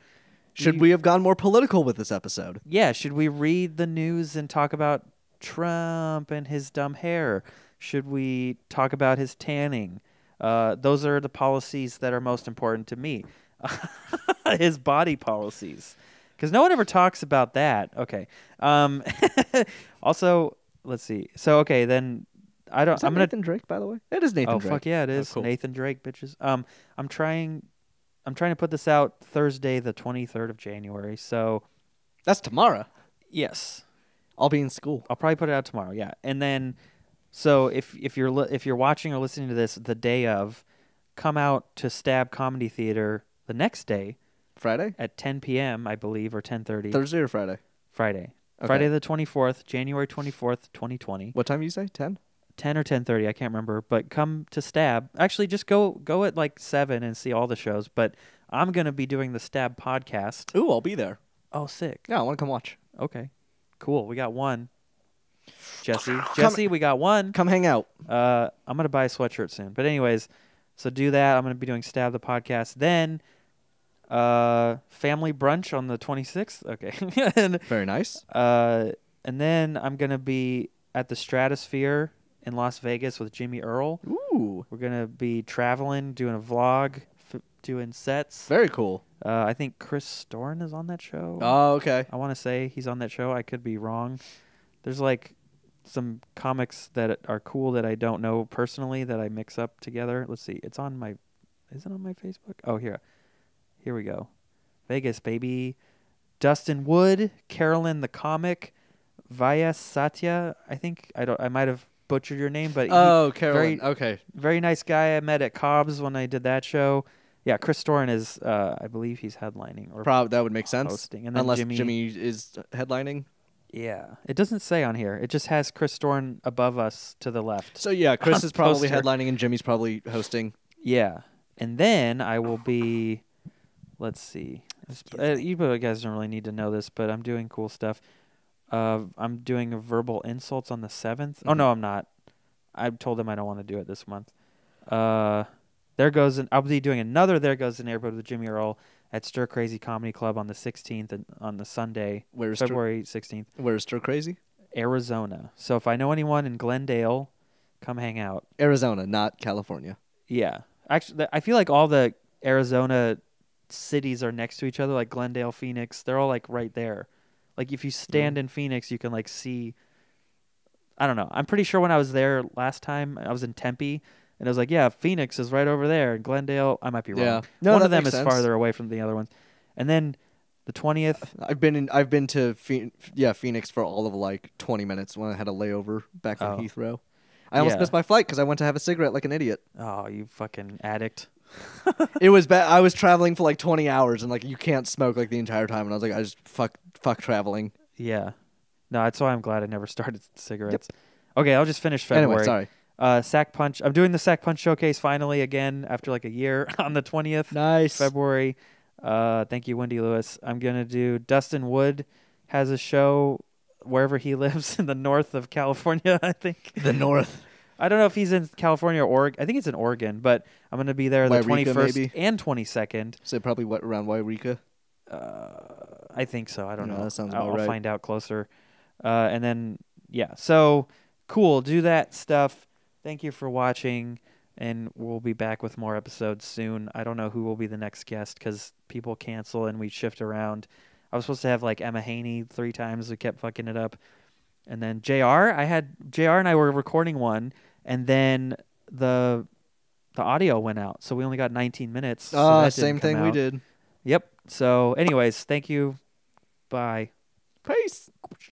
Should you- we have gone more political with this episode? yeah, should we read the news and talk about Trump and his dumb hair? Should we talk about his tanning? Uh, those are the policies that are most important to me. his body policies, because no one ever talks about that. Okay. Um, also, let's see. So okay, then I don't. Is that I'm gonna. Nathan Drake, by the way. It is Nathan oh Drake. fuck yeah, it is cool. Nathan Drake, bitches. Um, I'm trying. I'm trying to put this out Thursday, the 23rd of January. So That's tomorrow. yes. I'll be in school. I'll probably put it out tomorrow. Yeah, and then so if if you're li- if you're watching or listening to this the day of, come out to Stab Comedy Theater the next day Friday, at 10 p.m. I believe or 10:30 Thursday or Friday. Friday. Okay. Friday the 24th, January 24th, 2020. What time do you say? Ten. 10 or 10:30, I can't remember, but come to Stab. Actually, just go go at like 7 and see all the shows, but I'm going to be doing the Stab podcast. Ooh, I'll be there. Oh, sick. Yeah, I want to come watch. Okay. Cool. We got one. Jesse. Jesse, we got one. Come hang out. Uh, I'm gonna buy a sweatshirt soon. But anyways, so do that. I'm gonna be doing Stab the podcast. Then, uh, family brunch on the 26th. Okay, and Very nice. uh, and then I'm gonna be at the Stratosphere in Las Vegas with Jimmy Earl. Ooh, We're gonna be traveling, doing a vlog, f- doing sets. very cool. Uh, I think Chris Storn is on that show. Oh, okay. I want to say he's on that show. I could be wrong. There's like some comics that are cool that I don't know personally that I mix up together. Let's see. It's on my Is it on my Facebook? Oh, here. Here we go. Vegas baby. Dustin Wood, Carolyn the comic, Vaya Satya. I think I don't I might have butchered your name, but he- Oh, Carolyn. very- okay. very nice guy I met at Cobb's when I did that show. Yeah, Chris Storin is uh, I believe he's headlining or Prob that would make sense. hosting. And then Unless Jimmy, Jimmy, is headlining. Yeah, it doesn't say on here. It just has Chris Storn above us to the left. So yeah, Chris is probably Poster. headlining and Jimmy's probably hosting. Yeah, and then I will be. Let's see. Uh, you guys don't really need to know this, but I'm doing cool stuff. Uh, I'm doing a verbal insults on the 7th. Oh Mhm. no, I'm not. I told them I don't want to do it this month. Uh, there goes an. I'll be doing another. There goes an airboat with Jimmy Earl at Stir Crazy Comedy Club on the 16th and on the Sunday, Where's Stir, February 16th. where's Stir Crazy? Arizona. So if I know anyone in Glendale, come hang out. Arizona, not California. Yeah. Actually, I feel like all the Arizona cities are next to each other, like Glendale, Phoenix. They're all like right there. Like if you stand mm. in Phoenix, you can like see. I don't know. I'm pretty sure when I was there last time, I was in Tempe, and I was like, "Yeah, Phoenix is right over there." And Glendale, I might be wrong. Yeah. No, One of them is sense. farther away from the other ones. And then the twentieth. Uh, I've been in. I've been to yeah Phoenix for all of like 20 minutes when I had a layover back from Oh. Heathrow. I almost Yeah. missed my flight because I went to have a cigarette like an idiot. Oh, you fucking addict. it was bad. I was traveling for like 20 hours and like you can't smoke like the entire time. And I was like, I just fuck fuck traveling. Yeah. No, that's why I'm glad I never started cigarettes. Okay, I'll just finish February. Anyway, sorry. Uh, Sack Punch. I'm doing the Sack Punch showcase finally again after like a year on the 20th Nice. February. Uh, thank you, Wendy Lewis. I'm gonna do. Dustin Wood has a show wherever he lives in the north of California. I think. the North. I don't know if he's in California or Oregon. I think it's in Oregon, but I'm gonna be there the 21st maybe? and 22nd. So probably what around Yreka. Uh, I think so. I don't Yeah, know. that sounds I'll, about I'll right. find out closer. Uh, and then yeah, so cool. Do that stuff. Thank you for watching, and we'll be back with more episodes soon. I don't know who will be the next guest because people cancel and we shift around. I was supposed to have like Emma Haney three times. We kept fucking it up. And then Jr. I had Jr. and I were recording one, and then the the audio went out, so we only got 19 minutes. so Ah, same thing we did. Yep. So, anyways, thank you. Bye. Peace.